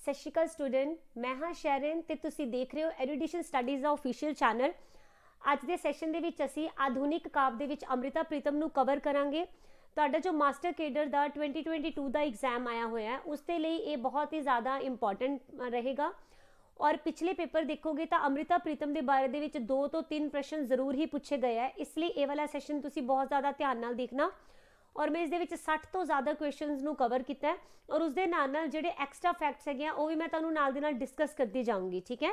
ਸਤਿ ਸ਼੍ਰੀ ਅਕਾਲ ਸਟੂਡੈਂਟ ਮੈਂ ਹਾਂ ਸ਼ੈਰਨ ਤੇ ਤੁਸੀਂ ਦੇਖ ਰਹੇ ਹੋ ਐਜੂਕੇਸ਼ਨ ਸਟੱਡੀਜ਼ ਦਾ ਅਫੀਸ਼ੀਅਲ ਚੈਨਲ ਅੱਜ ਦੇ ਸੈਸ਼ਨ ਦੇ ਵਿੱਚ ਅਸੀਂ ਆਧੁਨਿਕ ਕਾਵ ਦੇ ਵਿੱਚ ਅੰਮ੍ਰਿਤਾ ਪ੍ਰੀਤਮ ਨੂੰ ਕਵਰ ਕਰਾਂਗੇ। ਤੁਹਾਡਾ ਜੋ ਮਾਸਟਰ ਕੇਡਰ ਦਾ 2022 ਦਾ ਐਗਜ਼ਾਮ ਆਇਆ ਹੋਇਆ ਹੈ, ਉਸ ਦੇ ਲਈ ਇਹ ਬਹੁਤ ਹੀ ਜ਼ਿਆਦਾ ਇੰਪੋਰਟੈਂਟ ਰਹੇਗਾ। ਔਰ ਪਿਛਲੇ ਪੇਪਰ ਦੇਖੋਗੇ ਤਾਂ ਅੰਮ੍ਰਿਤਾ ਪ੍ਰੀਤਮ ਦੇ ਬਾਰੇ ਦੇ ਵਿੱਚ ਦੋ ਤੋਂ ਤਿੰਨ ਪ੍ਰਸ਼ਨ ਜ਼ਰੂਰ ਹੀ ਪੁੱਛੇ ਗਏ ਹੈ। ਇਸ ਲਈ ਇਹ ਵਾਲਾ ਸੈਸ਼ਨ ਤੁਸੀਂ ਬਹੁਤ ਜ਼ਿਆਦਾ ਧਿਆਨ ਨਾਲ ਦੇਖਣਾ। ਔਰ ਮੈਂ ਇਸ ਦੇ ਵਿੱਚ 60 ਤੋਂ ਜ਼ਿਆਦਾ ਕੁਐਸਚਨਸ ਨੂੰ ਕਵਰ ਕੀਤਾ ਔਰ ਉਸ ਦੇ ਨਾਲ ਨਾਲ ਜਿਹੜੇ ਐਕਸਟਰਾ ਫੈਕਟਸ ਹੈਗੇ ਆ, ਉਹ ਵੀ ਮੈਂ ਤੁਹਾਨੂੰ ਨਾਲ ਦੇ ਨਾਲ ਡਿਸਕਸ ਕਰਦੀ ਜਾਊਂਗੀ, ਠੀਕ ਹੈ?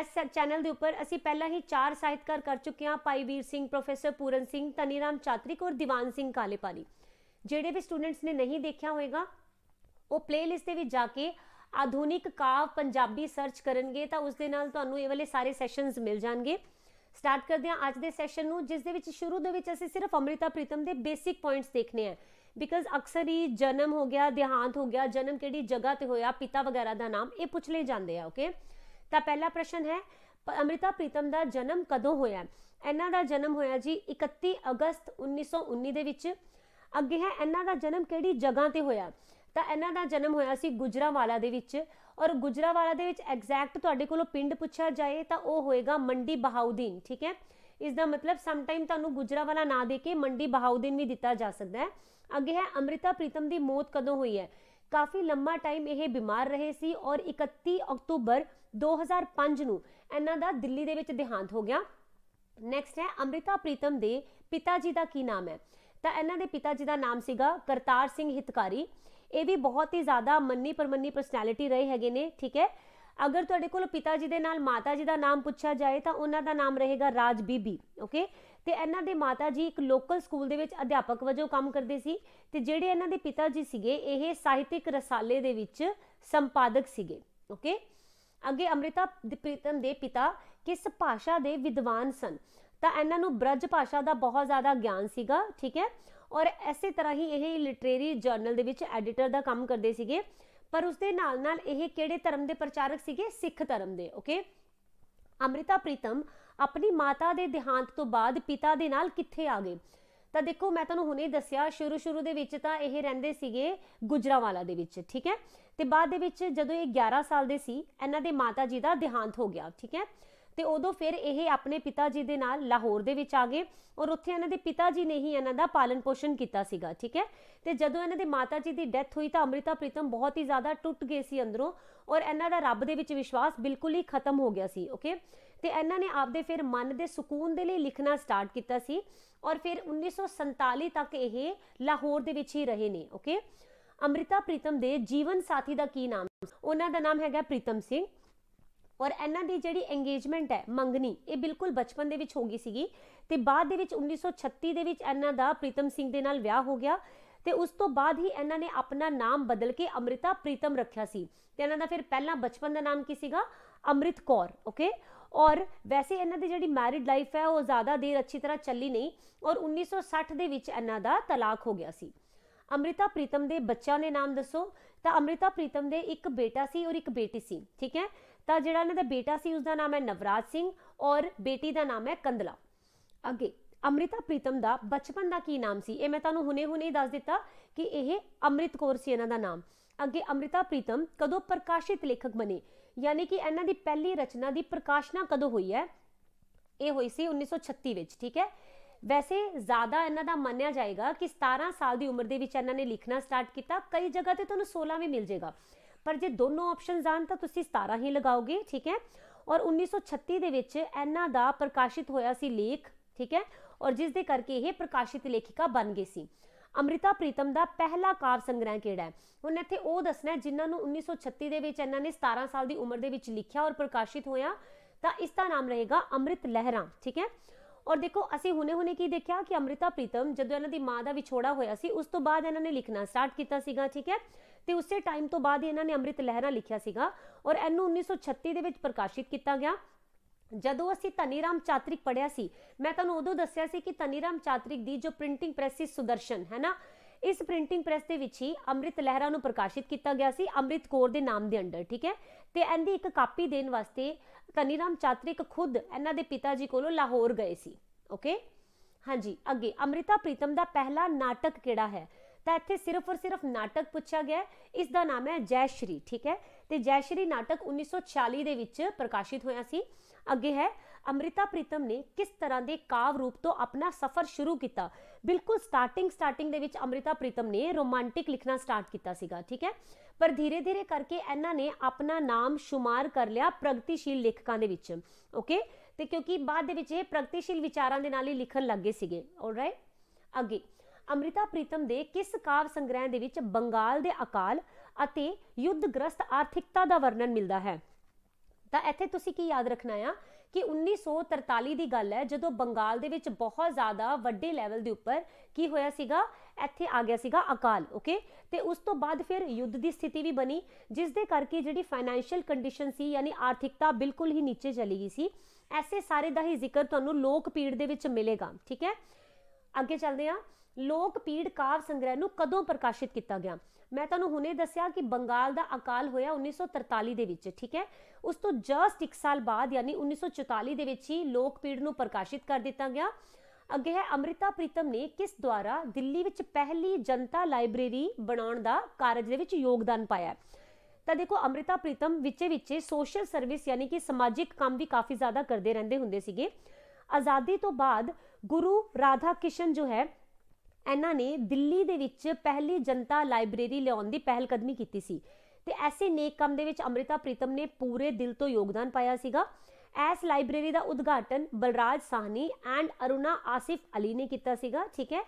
ਇਸ ਚੈਨਲ ਦੇ ਉੱਪਰ ਅਸੀਂ ਪਹਿਲਾਂ ਹੀ ਚਾਰ ਸਾਹਿਤਕਾਰ ਕਰ ਚੁੱਕੇ ਹਾਂ, ਭਾਈ ਵੀਰ ਸਿੰਘ ਪ੍ਰੋਫੈਸਰ ਪੂਰਨ ਸਿੰਘ ਤਨੀਰਾਮ ਚਾਤਰਿਕ ਔਰ ਦੀਵਾਨ ਸਿੰਘ ਕਾਲੇਪਾਲੀ। ਜਿਹੜੇ ਵੀ ਸਟੂਡੈਂਟਸ ਨੇ ਨਹੀਂ ਦੇਖਿਆ ਹੋਵੇਗਾ ਉਹ ਪਲੇਲਿਸਟ ਦੇ ਵਿੱਚ ਜਾ ਕੇ ਆਧੁਨਿਕ ਕਾਵ ਪੰਜਾਬੀ ਸਰਚ ਕਰਨਗੇ ਤਾਂ ਉਸ ਦੇ ਨਾਲ ਤੁਹਾਨੂੰ ਇਹ ਵਾਲੇ ਸਾਰੇ ਸੈਸ਼ਨਸ ਮਿਲ ਜਾਣਗੇ। ਸਟਾਰਟ ਕਰਦੇ ਹਾਂ ਅੱਜ ਦੇ ਸੈਸ਼ਨ ਨੂੰ, ਜਿਸ ਦੇ ਵਿੱਚ ਸ਼ੁਰੂ ਦੇ ਵਿੱਚ ਅਸੀਂ ਸਿਰਫ ਅੰਮ੍ਰਿਤਾ ਪ੍ਰੀਤਮ ਦੇ ਬੇਸਿਕ ਪੁਆਇੰਟਸ ਦੇਖਨੇ ਆ। ਬਿਕਾਜ਼ ਅਕਸਰ ਹੀ ਜਨਮ ਹੋ ਗਿਆ, ਦੇਹਾਂਤ ਹੋ ਗਿਆ, ਜਨਮ ਕਿਹੜੀ ਜਗ੍ਹਾ ਤੇ ਹੋਇਆ, ਪਿਤਾ ਵਗੈਰਾ ਦਾ ਨਾਮ, ਇਹ ਪੁੱਛ ਲਏ ਜਾਂਦੇ ਆ ਓਕੇ ਤਾਂ ਪਹਿਲਾ ਪ੍ਰਸ਼ਨ ਹੈ ਅੰਮ੍ਰਿਤਾ ਪ੍ਰੀਤਮ ਦਾ ਜਨਮ ਕਦੋਂ ਹੋਇਆ? ਇਹਨਾਂ ਦਾ ਜਨਮ ਹੋਇਆ ਜੀ 31 ਅਗਸਤ 1919 ਦੇ ਵਿੱਚ। ਅੱਗੇ ਹੈ, ਇਹਨਾਂ ਦਾ ਜਨਮ ਕਿਹੜੀ ਜਗ੍ਹਾ ਤੇ ਹੋਇਆ? ਤਾਂ ਇਹਨਾਂ ਦਾ ਜਨਮ ਹੋਇਆ ਸੀ ਗੁਜਰਾਵਾਲਾ ਦੇ ਵਿੱਚ ਔਰ ਗੁਜਰਾਵਾਲਾ ਦੇ ਵਿੱਚ ਐਗਜ਼ੈਕਟ ਤੁਹਾਡੇ ਕੋਲੋਂ ਪਿੰਡ ਪੁੱਛਿਆ ਜਾਏ ਤਾਂ ਉਹ ਹੋਏਗਾ ਮੰਡੀ ਬਹਾਉਦੀਨ, ਠੀਕ ਹੈ? ਇਸ ਦਾ ਮਤਲਬ ਸਮ ਟਾਈਮ ਤੁਹਾਨੂੰ ਗੁਜਰਾਵਾਲਾ ਨਾਂ ਦੇ ਕੇ ਮੰਡੀ ਬਹਾਉਦੀਨ ਵੀ ਦਿੱਤਾ ਜਾ ਸਕਦਾ ਹੈ। ਅੱਗੇ ਹੈ ਅੰਮ੍ਰਿਤਾ ਪ੍ਰੀਤਮ ਦੀ ਮੌਤ ਕਦੋਂ ਹੋਈ ਹੈ? ਕਾਫੀ ਲੰਮਾ ਟਾਈਮ ਇਹ ਬਿਮਾਰ ਰਹੇ ਸੀ ਔਰ 31 ਅਕਤੂਬਰ 2005 ਨੂੰ ਇਹਨਾਂ ਦਾ ਦਿੱਲੀ ਦੇ ਵਿੱਚ ਦੇਹਾਂਤ ਹੋ ਗਿਆ। ਨੈਕਸਟ ਹੈ ਅੰਮ੍ਰਿਤਾ ਪ੍ਰੀਤਮ ਦੇ ਪਿਤਾ ਜੀ ਦਾ ਕੀ ਨਾਮ ਹੈ? ਤਾਂ ਇਹਨਾਂ ਦੇ ਪਿਤਾ ਜੀ ਦਾ ਨਾਮ ਸੀਗਾ ਕਰਤਾਰ ਸਿੰਘ ਹਿਤਕਾਰੀ। ਇਹ ਵੀ ਬਹੁਤ ਹੀ ਜ਼ਿਆਦਾ ਮੰਨੀ ਪਰਮੰਨੀ ਪਰਸਨੈਲਿਟੀ ਰਹੇ ਹੈਗੇ ਨੇ, ਠੀਕ ਹੈ? ਅਗਰ ਤੁਹਾਡੇ ਕੋਲ ਪਿਤਾ ਜੀ ਦੇ ਨਾਲ ਮਾਤਾ ਜੀ ਦਾ ਨਾਮ ਪੁੱਛਿਆ ਜਾਏ ਤਾਂ ਉਹਨਾਂ ਦਾ ਨਾਮ ਰਹੇਗਾ ਰਾਜ ਬੀਬੀ ਓਕੇ ਤੇ ਇਹਨਾਂ ਦੇ ਮਾਤਾ ਜੀ ਇੱਕ ਲੋਕਲ ਸਕੂਲ ਦੇ ਵਿੱਚ ਅਧਿਆਪਕ ਵਜੋਂ ਕੰਮ ਕਰਦੇ ਸੀ ਤੇ ਜਿਹੜੇ ਇਹਨਾਂ ਦੇ ਪਿਤਾ ਜੀ ਸੀਗੇ, ਇਹ ਸਾਹਿਤਿਕ ਰਸਾਲੇ ਦੇ ਵਿੱਚ ਸੰਪਾਦਕ ਸੀਗੇ ਓਕੇ ਅੱਗੇ ਅੰਮ੍ਰਿਤਾ ਪ੍ਰੀਤਮ ਦੇ ਪਿਤਾ ਕਿਸ ਭਾਸ਼ਾ ਦੇ ਵਿਦਵਾਨ ਸਨ? ਤਾਂ ਇਹਨਾਂ ਨੂੰ ਬ੍ਰਜ ਭਾਸ਼ਾ ਦਾ ਬਹੁਤ ਜ਼ਿਆਦਾ ਗਿਆਨ ਸੀਗਾ, ਠੀਕ ਹੈ? ਔਰ ਐਸੇ ਤਰ੍ਹਾਂ ਹੀ ਇਹ ਲਿਟਰੇਰੀ ਜਰਨਲ ਦੇ ਵਿੱਚ ਐਡੀਟਰ ਦਾ ਕੰਮ ਕਰਦੇ ਸੀਗੇ। ਪਰ ਉਸ ਦੇ ਨਾਲ ਨਾਲ ਇਹ ਕਿਹੜੇ ਧਰਮ ਦੇ ਪ੍ਰਚਾਰਕ ਸੀਗੇ? ਸਿੱਖ ਧਰਮ ਦੇ ਓਕੇ ਅੰਮ੍ਰਿਤਾ ਪ੍ਰੀਤਮ ਆਪਣੀ ਮਾਤਾ ਦੇ ਦੇਹਾਂਤ ਤੋਂ ਬਾਅਦ ਪਿਤਾ ਦੇ ਨਾਲ ਕਿੱਥੇ ਆ ਗਏ? ਤਾਂ ਦੇਖੋ, ਮੈਂ ਤੁਹਾਨੂੰ ਹੁਣੇ ਦੱਸਿਆ, ਸ਼ੁਰੂ ਸ਼ੁਰੂ ਦੇ ਵਿੱਚ ਤਾਂ ਇਹ ਰਹਿੰਦੇ ਸੀਗੇ ਗੁਜਰਾਵਾਲਾ ਦੇ ਵਿੱਚ, ਠੀਕ ਹੈ? ਤੇ ਬਾਅਦ ਦੇ ਵਿੱਚ ਜਦੋਂ ਇਹ 11 ਸਾਲ ਦੇ ਸੀ, ਇਹਨਾਂ ਦੇ ਮਾਤਾ ਜੀ ਦਾ ਦੇਹਾਂਤ ਹੋ ਗਿਆ, ਠੀਕ ਹੈ? ਤੇ ਉਦੋਂ ਫਿਰ ਇਹ ਆਪਣੇ ਪਿਤਾ ਜੀ ਦੇ ਨਾਲ ਲਾਹੌਰ ਦੇ ਵਿੱਚ ਆ ਗਏ ਔਰ ਉੱਥੇ ਇਹਨਾਂ ਦੇ ਪਿਤਾ ਜੀ ਨੇ ਹੀ ਇਹਨਾਂ ਦਾ ਪਾਲਣ ਪੋਸ਼ਣ ਕੀਤਾ ਸੀਗਾ, ਠੀਕ ਹੈ? ਤੇ ਜਦੋਂ ਇਹਨਾਂ ਦੇ ਮਾਤਾ ਜੀ ਦੀ ਡੈਥ ਹੋਈ ਤਾਂ ਅਮ੍ਰਿਤਾ ਪ੍ਰੀਤਮ ਬਹੁਤ ਹੀ ਜ਼ਿਆਦਾ ਟੁੱਟ ਗਏ ਸੀ ਅੰਦਰੋਂ ਔਰ ਇਹਨਾਂ ਦਾ ਰੱਬ ਦੇ ਵਿੱਚ ਵਿਸ਼ਵਾਸ ਬਿਲਕੁਲ ਹੀ ਖਤਮ ਹੋ ਗਿਆ ਸੀ ਓਕੇ ਤੇ ਇਹਨਾਂ ਨੇ ਆਪਦੇ ਫਿਰ ਮਨ ਦੇ ਸਕੂਨ ਦੇ ਲਈ ਲਿਖਣਾ ਸਟਾਰਟ ਕੀਤਾ ਸੀ ਔਰ ਫਿਰ 1947 ਤੱਕ ਇਹ ਲਾਹੌਰ ਦੇ ਵਿੱਚ ਹੀ ਰਹੇ ਨੇ ਓਕੇ ਅੰਮ੍ਰਿਤਾ ਪ੍ਰੀਤਮ ਦੇ ਜੀਵਨ ਸਾਥੀ ਦਾ ਕੀ ਨਾਮ? ਉਹਨਾਂ ਦਾ ਨਾਮ ਹੈਗਾ ਪ੍ਰੀਤਮ ਸਿੰਘ। ਔਰ ਇਹਨਾਂ ਦੀ ਜਿਹੜੀ ਇੰਗੇਜਮੈਂਟ ਹੈ, ਮੰਗਣੀ, ਇਹ ਬਿਲਕੁਲ ਬਚਪਨ ਦੇ ਵਿੱਚ ਹੋ ਗਈ ਸੀਗੀ ਤੇ ਬਾਅਦ ਦੇ ਵਿੱਚ 1936 ਦੇ ਵਿੱਚ ਇਹਨਾਂ ਦਾ ਪ੍ਰੀਤਮ ਸਿੰਘ ਦੇ ਨਾਲ ਵਿਆਹ ਹੋ ਗਿਆ ਤੇ ਉਸ ਤੋਂ ਬਾਅਦ ਹੀ ਇਹਨਾਂ ਨੇ ਆਪਣਾ ਨਾਮ ਬਦਲ ਕੇ ਅੰਮ੍ਰਿਤਾ ਪ੍ਰੀਤਮ ਰੱਖਿਆ ਸੀ ਤੇ ਇਹਨਾਂ ਦਾ ਫਿਰ ਪਹਿਲਾਂ ਬਚਪਨ ਦਾ ਨਾਮ ਕੀ ਸੀਗਾ? ਅੰਮ੍ਰਿਤ ਕੌਰ ਓਕੇ ਔਰ ਵੈਸੇ ਇਹਨਾਂ ਦੀ ਜਿਹੜੀ ਮੈਰਿਡ ਲਾਈਫ ਹੈ, ਉਹ ਜ਼ਿਆਦਾ ਦੇਰ ਅੱਛੀ ਤਰ੍ਹਾਂ ਚੱਲੀ ਨਹੀਂ ਔਰ 1960 ਦੇ ਵਿੱਚ ਇਹਨਾਂ ਦਾ ਤਲਾਕ ਹੋ ਗਿਆ ਸੀ। ਅੰਮ੍ਰਿਤਾ ਪ੍ਰੀਤਮ ਦੇ ਬੱਚਿਆਂ ਦੇ ਨਾਮ ਦੱਸੋ। ਤਾਂ ਅਮ੍ਰਿਤਾ ਪ੍ਰੀਤਮ ਦੇ ਇੱਕ ਬੇਟਾ ਸੀ ਔਰ ਇੱਕ ਬੇਟੀ ਸੀ, ਠੀਕ ਹੈ? ਤਾਂ ਜਿਹੜਾ ਇਹਨਾਂ ਦਾ ਬੇਟਾ ਸੀ ਉਸ ਦਾ ਨਾਮ ਹੈ ਨਵਰਾਜ ਸਿੰਘ ਔਰ ਬੇਟੀ ਦਾ ਨਾਮ ਹੈ ਕੰਦਲਾ। ਅੱਗੇ, ਅੰਮ੍ਰਿਤਾ ਪ੍ਰੀਤਮ ਦਾ ਬਚਪਨ ਦਾ ਕੀ ਨਾਮ ਸੀ? ਇਹ ਮੈਂ ਤੁਹਾਨੂੰ ਹੁਣੇ-ਹੁਣੇ ਦੱਸ ਦਿੱਤਾ ਕਿ ਇਹ ਅੰਮ੍ਰਿਤ ਕੌਰ ਸੀ ਇਹਨਾਂ ਦਾ ਨਾਮ। ਅੱਗੇ, ਅਮ੍ਰਿਤਾ ਪ੍ਰੀਤਮ ਕਦੋਂ ਪ੍ਰਕਾਸ਼ਿਤ ਲੇਖਕ ਬਣੇ? ਯਾਨੀ ਕਿ ਇਹਨਾਂ ਦੀ ਪਹਿਲੀ ਰਚਨਾ ਦੀ ਪ੍ਰਕਾਸ਼ਨਾ ਕਦੋਂ ਹੋਈ ਹੈ? ਇਹ ਹੋਈ ਸੀ 1936 ਵਿੱਚ, ਠੀਕ ਹੈ? ਵੈਸੇ ਜ਼ਿਆਦਾ ਇਹਨਾਂ ਦਾ ਮੰਨਿਆ ਜਾਏਗਾ ਕਿ 17 ਸਾਲ ਦੀ ਉਮਰ ਦੇ ਵਿੱਚ ਇਹਨਾਂ ਨੇ ਲਿਖਣਾ ਸਟਾਰਟ ਕੀਤਾ, ਕਈ ਜਗ੍ਹਾ ਤੇ ਤੁਹਾਨੂੰ 16 ਵੀ ਮਿਲ ਜਾਏਗਾ। ਪਰ ਜੇ ਦੋਨੋਂ ਆਪਸ਼ਨਸ ਆਣ ਤਾਂ ਤੁਸੀਂ 17 ਹੀ ਲਗਾਓਗੇ, ਠੀਕ ਹੈ? ਔਰ 1936 ਦੇ ਵਿੱਚ ਇਹਨਾਂ ਦਾ ਪ੍ਰਕਾਸ਼ਿਤ ਹੋਇਆ ਸੀ ਲੇਖ, ਠੀਕ ਹੈ? ਔਰ ਜਿਸ ਦੇ ਕਰਕੇ ਇਹ ਪ੍ਰਕਾਸ਼ਿਤ ਲੇਖਿਕਾ ਬਣ ਗਈ ਸੀ। ਅਮ੍ਰਿਤਾ ਪ੍ਰੀਤਮ ਦਾ ਪਹਿਲਾ ਕਾਵ ਸੰਗ੍ਰਹਿ ਕਿਹੜਾ ਹੈ? ਹੁਣ ਇੱਥੇ ਉਹ ਦੱਸਣਾ ਜਿਨ੍ਹਾਂ ਨੂੰ 1936 ਦੇ ਵਿੱਚ ਇਹਨਾਂ ਨੇ 17 ਸਾਲ ਦੀ ਉਮਰ ਦੇ ਵਿੱਚ ਲਿਖਿਆ ਔਰ ਪ੍ਰਕਾਸ਼ਿਤ ਹੋਇਆ, ਤਾਂ ਇਸ ਦਾ ਨਾਮ ਰਹੇਗਾ ਅੰਮ੍ਰਿਤ ਲਹਿਰਾਂ, ਠੀਕ ਹੈ? ਔਰ ਦੇਖੋ, ਅਸੀਂ ਹੁਣੇ-ਹੁਣੇ ਕੀ ਦੇਖਿਆ ਕਿ ਅੰਮ੍ਰਿਤਾ ਪ੍ਰੀਤਮ ਜਦੋਂ ਇਹਨਾਂ ਦੀ ਮਾਂ ਦਾ ਵਿਛੋੜਾ ਹੋਇਆ ਸੀ, ਉਸ ਤੋਂ ਬਾਅਦ ਇਹਨਾਂ ਨੇ ਲਿਖਣਾ ਸਟਾਰਟ ਕੀਤਾ ਸੀਗਾ, ਠੀਕ ਹੈ? ਤੇ ਉਸੇ ਟਾਈਮ ਤੋਂ ਬਾਅਦ ਇਹਨਾਂ ਨੇ ਅੰਮ੍ਰਿਤ ਲਹਿਰਾਂ ਲਿਖਿਆ ਸੀਗਾ ਔਰ ਇਹਨੂੰ 1936 ਦੇ ਵਿੱਚ ਪ੍ਰਕਾਸ਼ਿਤ ਕੀਤਾ ਗਿਆ। ਜਦੋਂ ਅਸੀਂ ਤਨੀਰਾਮ ਚਾਤਰਿਕ ਪੜਿਆ ਸੀ, ਮੈਂ ਤੁਹਾਨੂੰ ਉਦੋਂ ਦੱਸਿਆ ਸੀ ਕਿ ਤਨੀਰਾਮ ਚਾਤਰਿਕ ਦੀ ਜੋ ਪ੍ਰਿੰਟਿੰਗ ਪ੍ਰੈਸ ਸੀ ਸੁਦਰਸ਼ਨ, ਹੈ ਨਾ? ਇਸ ਪ੍ਰਿੰਟਿੰਗ ਪ੍ਰੈਸ ਦੇ ਵਿੱਚ ਹੀ ਅੰਮ੍ਰਿਤ ਲਹਿਰਾ ਨੂੰ ਪ੍ਰਕਾਸ਼ਿਤ ਕੀਤਾ ਗਿਆ ਸੀ, ਅੰਮ੍ਰਿਤ ਕੌਰ ਦੇ ਨਾਮ ਦੇ ਅੰਡਰ, ਠੀਕ ਹੈ? ਤੇ ਇਹਦੀ ਇੱਕ ਕਾਪੀ ਦੇਣ ਵਾਸਤੇ ਤਨੀਰਾਮ ਚਾਤ੍ਰਿਕ ਖੁਦ ਇਹਨਾਂ ਦੇ ਪਿਤਾ ਜੀ ਕੋਲੋਂ ਲਾਹੌਰ ਗਏ ਸੀ ਓਕੇ ਹਾਂਜੀ, ਅੱਗੇ, ਅੰਮ੍ਰਿਤਾ ਪ੍ਰੀਤਮ ਦਾ ਪਹਿਲਾ ਨਾਟਕ ਕਿਹੜਾ ਹੈ? ਤਾਂ ਇੱਥੇ ਸਿਰਫ ਔਰ ਸਿਰਫ ਨਾਟਕ ਪੁੱਛਿਆ ਗਿਆ ਇਸ ਦਾ ਨਾਮ ਹੈ ਜੈ ਸ਼੍ਰੀ ਠੀਕ ਹੈ? ਤੇ ਜੈ ਸ਼੍ਰੀ ਨਾਟਕ 1946 ਦੇ ਵਿੱਚ ਪ੍ਰਕਾਸ਼ਿਤ ਹੋਇਆ ਸੀ। ਅੱਗੇ ਹੈ, ਅੰਮ੍ਰਿਤਾ ਪ੍ਰੀਤਮ ਨੇ ਕਿਸ ਤਰ੍ਹਾਂ ਦੇ ਕਾਵ ਰੂਪ ਤੋਂ ਆਪਣਾ ਸਫ਼ਰ ਸ਼ੁਰੂ ਕੀਤਾ? ਬਿਲਕੁਲ ਸਟਾਰਟਿੰਗ ਸਟਾਰਟਿੰਗ ਦੇ ਵਿੱਚ ਅੰਮ੍ਰਿਤਾ ਪ੍ਰੀਤਮ ਨੇ ਰੋਮਾਂਟਿਕ ਲਿਖਣਾ ਸਟਾਰਟ ਕੀਤਾ ਸੀਗਾ, ਠੀਕ ਹੈ? ਪਰ ਧੀਰੇ ਧੀਰੇ ਕਰਕੇ ਇਹਨਾਂ ਨੇ ਆਪਣਾ ਨਾਮ ਸ਼ੁਮਾਰ ਕਰ ਲਿਆ ਪ੍ਰਗਤੀਸ਼ੀਲ ਲੇਖਕਾਂ ਦੇ ਵਿੱਚ ਓਕੇ ਤੇ ਕਿਉਂਕਿ ਬਾਅਦ ਦੇ ਵਿੱਚ ਇਹ ਪ੍ਰਗਤੀਸ਼ੀਲ ਵਿਚਾਰਾਂ ਦੇ ਨਾਲ ਹੀ ਲਿਖਣ ਲੱਗੇ ਸੀਗੇ ਆਲਰਾਈਟ ਅੱਗੇ, ਅੰਮ੍ਰਿਤਾ ਪ੍ਰੀਤਮ ਦੇ ਕਿਸ ਕਾਵ ਸੰਗ੍ਰਹਿ ਦੇ ਵਿੱਚ ਬੰਗਾਲ ਦੇ ਅਕਾਲ ਅਤੇ ਯੁੱਧਗ੍ਰਸਤ ਆਰਥਿਕਤਾ ਦਾ ਵਰਣਨ ਮਿਲਦਾ ਹੈ? ਤਾਂ ਇੱਥੇ ਤੁਸੀਂ ਕੀ ਯਾਦ ਰੱਖਣਾ ਆ? ਕਿ 1943 ਦੀ ਗੱਲ ਹੈ, ਜਦੋਂ ਬੰਗਾਲ ਦੇ ਵਿੱਚ ਬਹੁਤ ਜ਼ਿਆਦਾ ਵੱਡੇ ਲੈਵਲ ਦੇ ਉੱਪਰ ਕੀ ਹੋਇਆ ਸੀਗਾ? ਇੱਥੇ ਆ ਗਿਆ ਸੀਗਾ ਅਕਾਲ ਓਕੇ ਤੇ ਉਸ ਤੋਂ ਬਾਅਦ ਫਿਰ ਯੁੱਧ ਦੀ ਸਥਿਤੀ ਵੀ ਬਣੀ ਜਿਸ ਦੇ ਕਰਕੇ ਜਿਹੜੀ ਫਾਈਨੈਂਸ਼ੀਅਲ ਕੰਡੀਸ਼ਨ ਸੀ, ਯਾਨੀ ਆਰਥਿਕਤਾ ਬਿਲਕੁਲ ਹੀ ਨੀਚੇ ਚਲੀ ਗਈ ਸੀ। ਐਸੇ ਸਾਰੇ ਦਾ ਹੀ ਜ਼ਿਕਰ ਤੁਹਾਨੂੰ ਲੋਕ ਪੀੜ ਦੇ ਵਿੱਚ ਮਿਲੇਗਾ, ਠੀਕ ਹੈ? ਅੱਗੇ ਚੱਲਦੇ ਹਾਂ। ਲੋਕ ਪੀੜ ਕਾਵ ਸੰਗ੍ਰਹਿ ਨੂੰ ਕਦੋਂ ਪ੍ਰਕਾਸ਼ਿਤ ਕੀਤਾ ਗਿਆ? ਮੈਂ ਤੁਹਾਨੂੰ ਹੁਣੇ ਦੱਸਿਆ ਕਿ ਬੰਗਾਲ ਦਾ ਅਕਾਲ ਹੋਇਆ 1943 ਦੇ ਵਿੱਚ, ਠੀਕ ਹੈ? ਉਸ ਤੋਂ ਜਸਟ 1 ਸਾਲ ਬਾਅਦ, ਯਾਨੀ 1944 ਦੇ ਵਿੱਚ ਹੀ ਲੋਕ ਪੀੜ ਨੂੰ ਪ੍ਰਕਾਸ਼ਿਤ ਕਰ ਦਿੱਤਾ ਗਿਆ। ਅੱਗੇ ਹੈ, ਅੰਮ੍ਰਿਤਾ ਪ੍ਰੀਤਮ ਨੇ ਕਿਸ ਦੁਆਰਾ ਦਿੱਲੀ ਵਿੱਚ ਪਹਿਲੀ ਜਨਤਾ ਲਾਇਬ੍ਰੇਰੀ ਬਣਾਉਣ ਦਾ ਕਾਰਜ ਦੇ ਵਿੱਚ ਯੋਗਦਾਨ ਪਾਇਆ ਤਾਂ ਦੇਖੋ, ਅੰਮ੍ਰਿਤਾ ਪ੍ਰੀਤਮ ਵਿੱਚੇ ਵਿੱਚੇ ਸੋਸ਼ਲ ਸਰਵਿਸ ਯਾਨੀ ਕਿ ਸਮਾਜਿਕ ਕੰਮ ਵੀ ਕਾਫੀ ਜ਼ਿਆਦਾ ਕਰਦੇ ਰਹਿੰਦੇ ਹੁੰਦੇ ਸੀਗੇ। ਆਜ਼ਾਦੀ ਤੋਂ ਬਾਅਦ ਗੁਰੂ ਰਾਧਾ ਕਿਸ਼ਨ ਜੋ ਹੈ, ਇਹਨਾਂ ਨੇ ਦਿੱਲੀ ਦੇ ਵਿੱਚ ਪਹਿਲੀ ਜਨਤਾ ਲਾਇਬ੍ਰੇਰੀ ਲਿਆਉਣ ਦੀ ਪਹਿਲ ਕਦਮੀ ਕੀਤੀ ਸੀ। ਤੇ ਐਸੇ ਨੇਕ ਕੰਮ ਦੇ ਵਿੱਚ ਅੰਮ੍ਰਿਤਾ ਪ੍ਰੀਤਮ ਨੇ ਪੂਰੇ ਦਿਲ ਤੋਂ ਯੋਗਦਾਨ ਪਾਇਆ ਸੀਗਾ। ਇਸ ਲਾਇਬ੍ਰੇਰੀ ਦਾ ਉਦਘਾਟਨ ਬਲਰਾਜ ਸਾਹਨੀ ਐਂਡ ਅਰੁਣਾ ਆਸਿਫ ਅਲੀ ਨੇ ਕੀਤਾ ਸੀਗਾ, ਠੀਕ ਹੈ?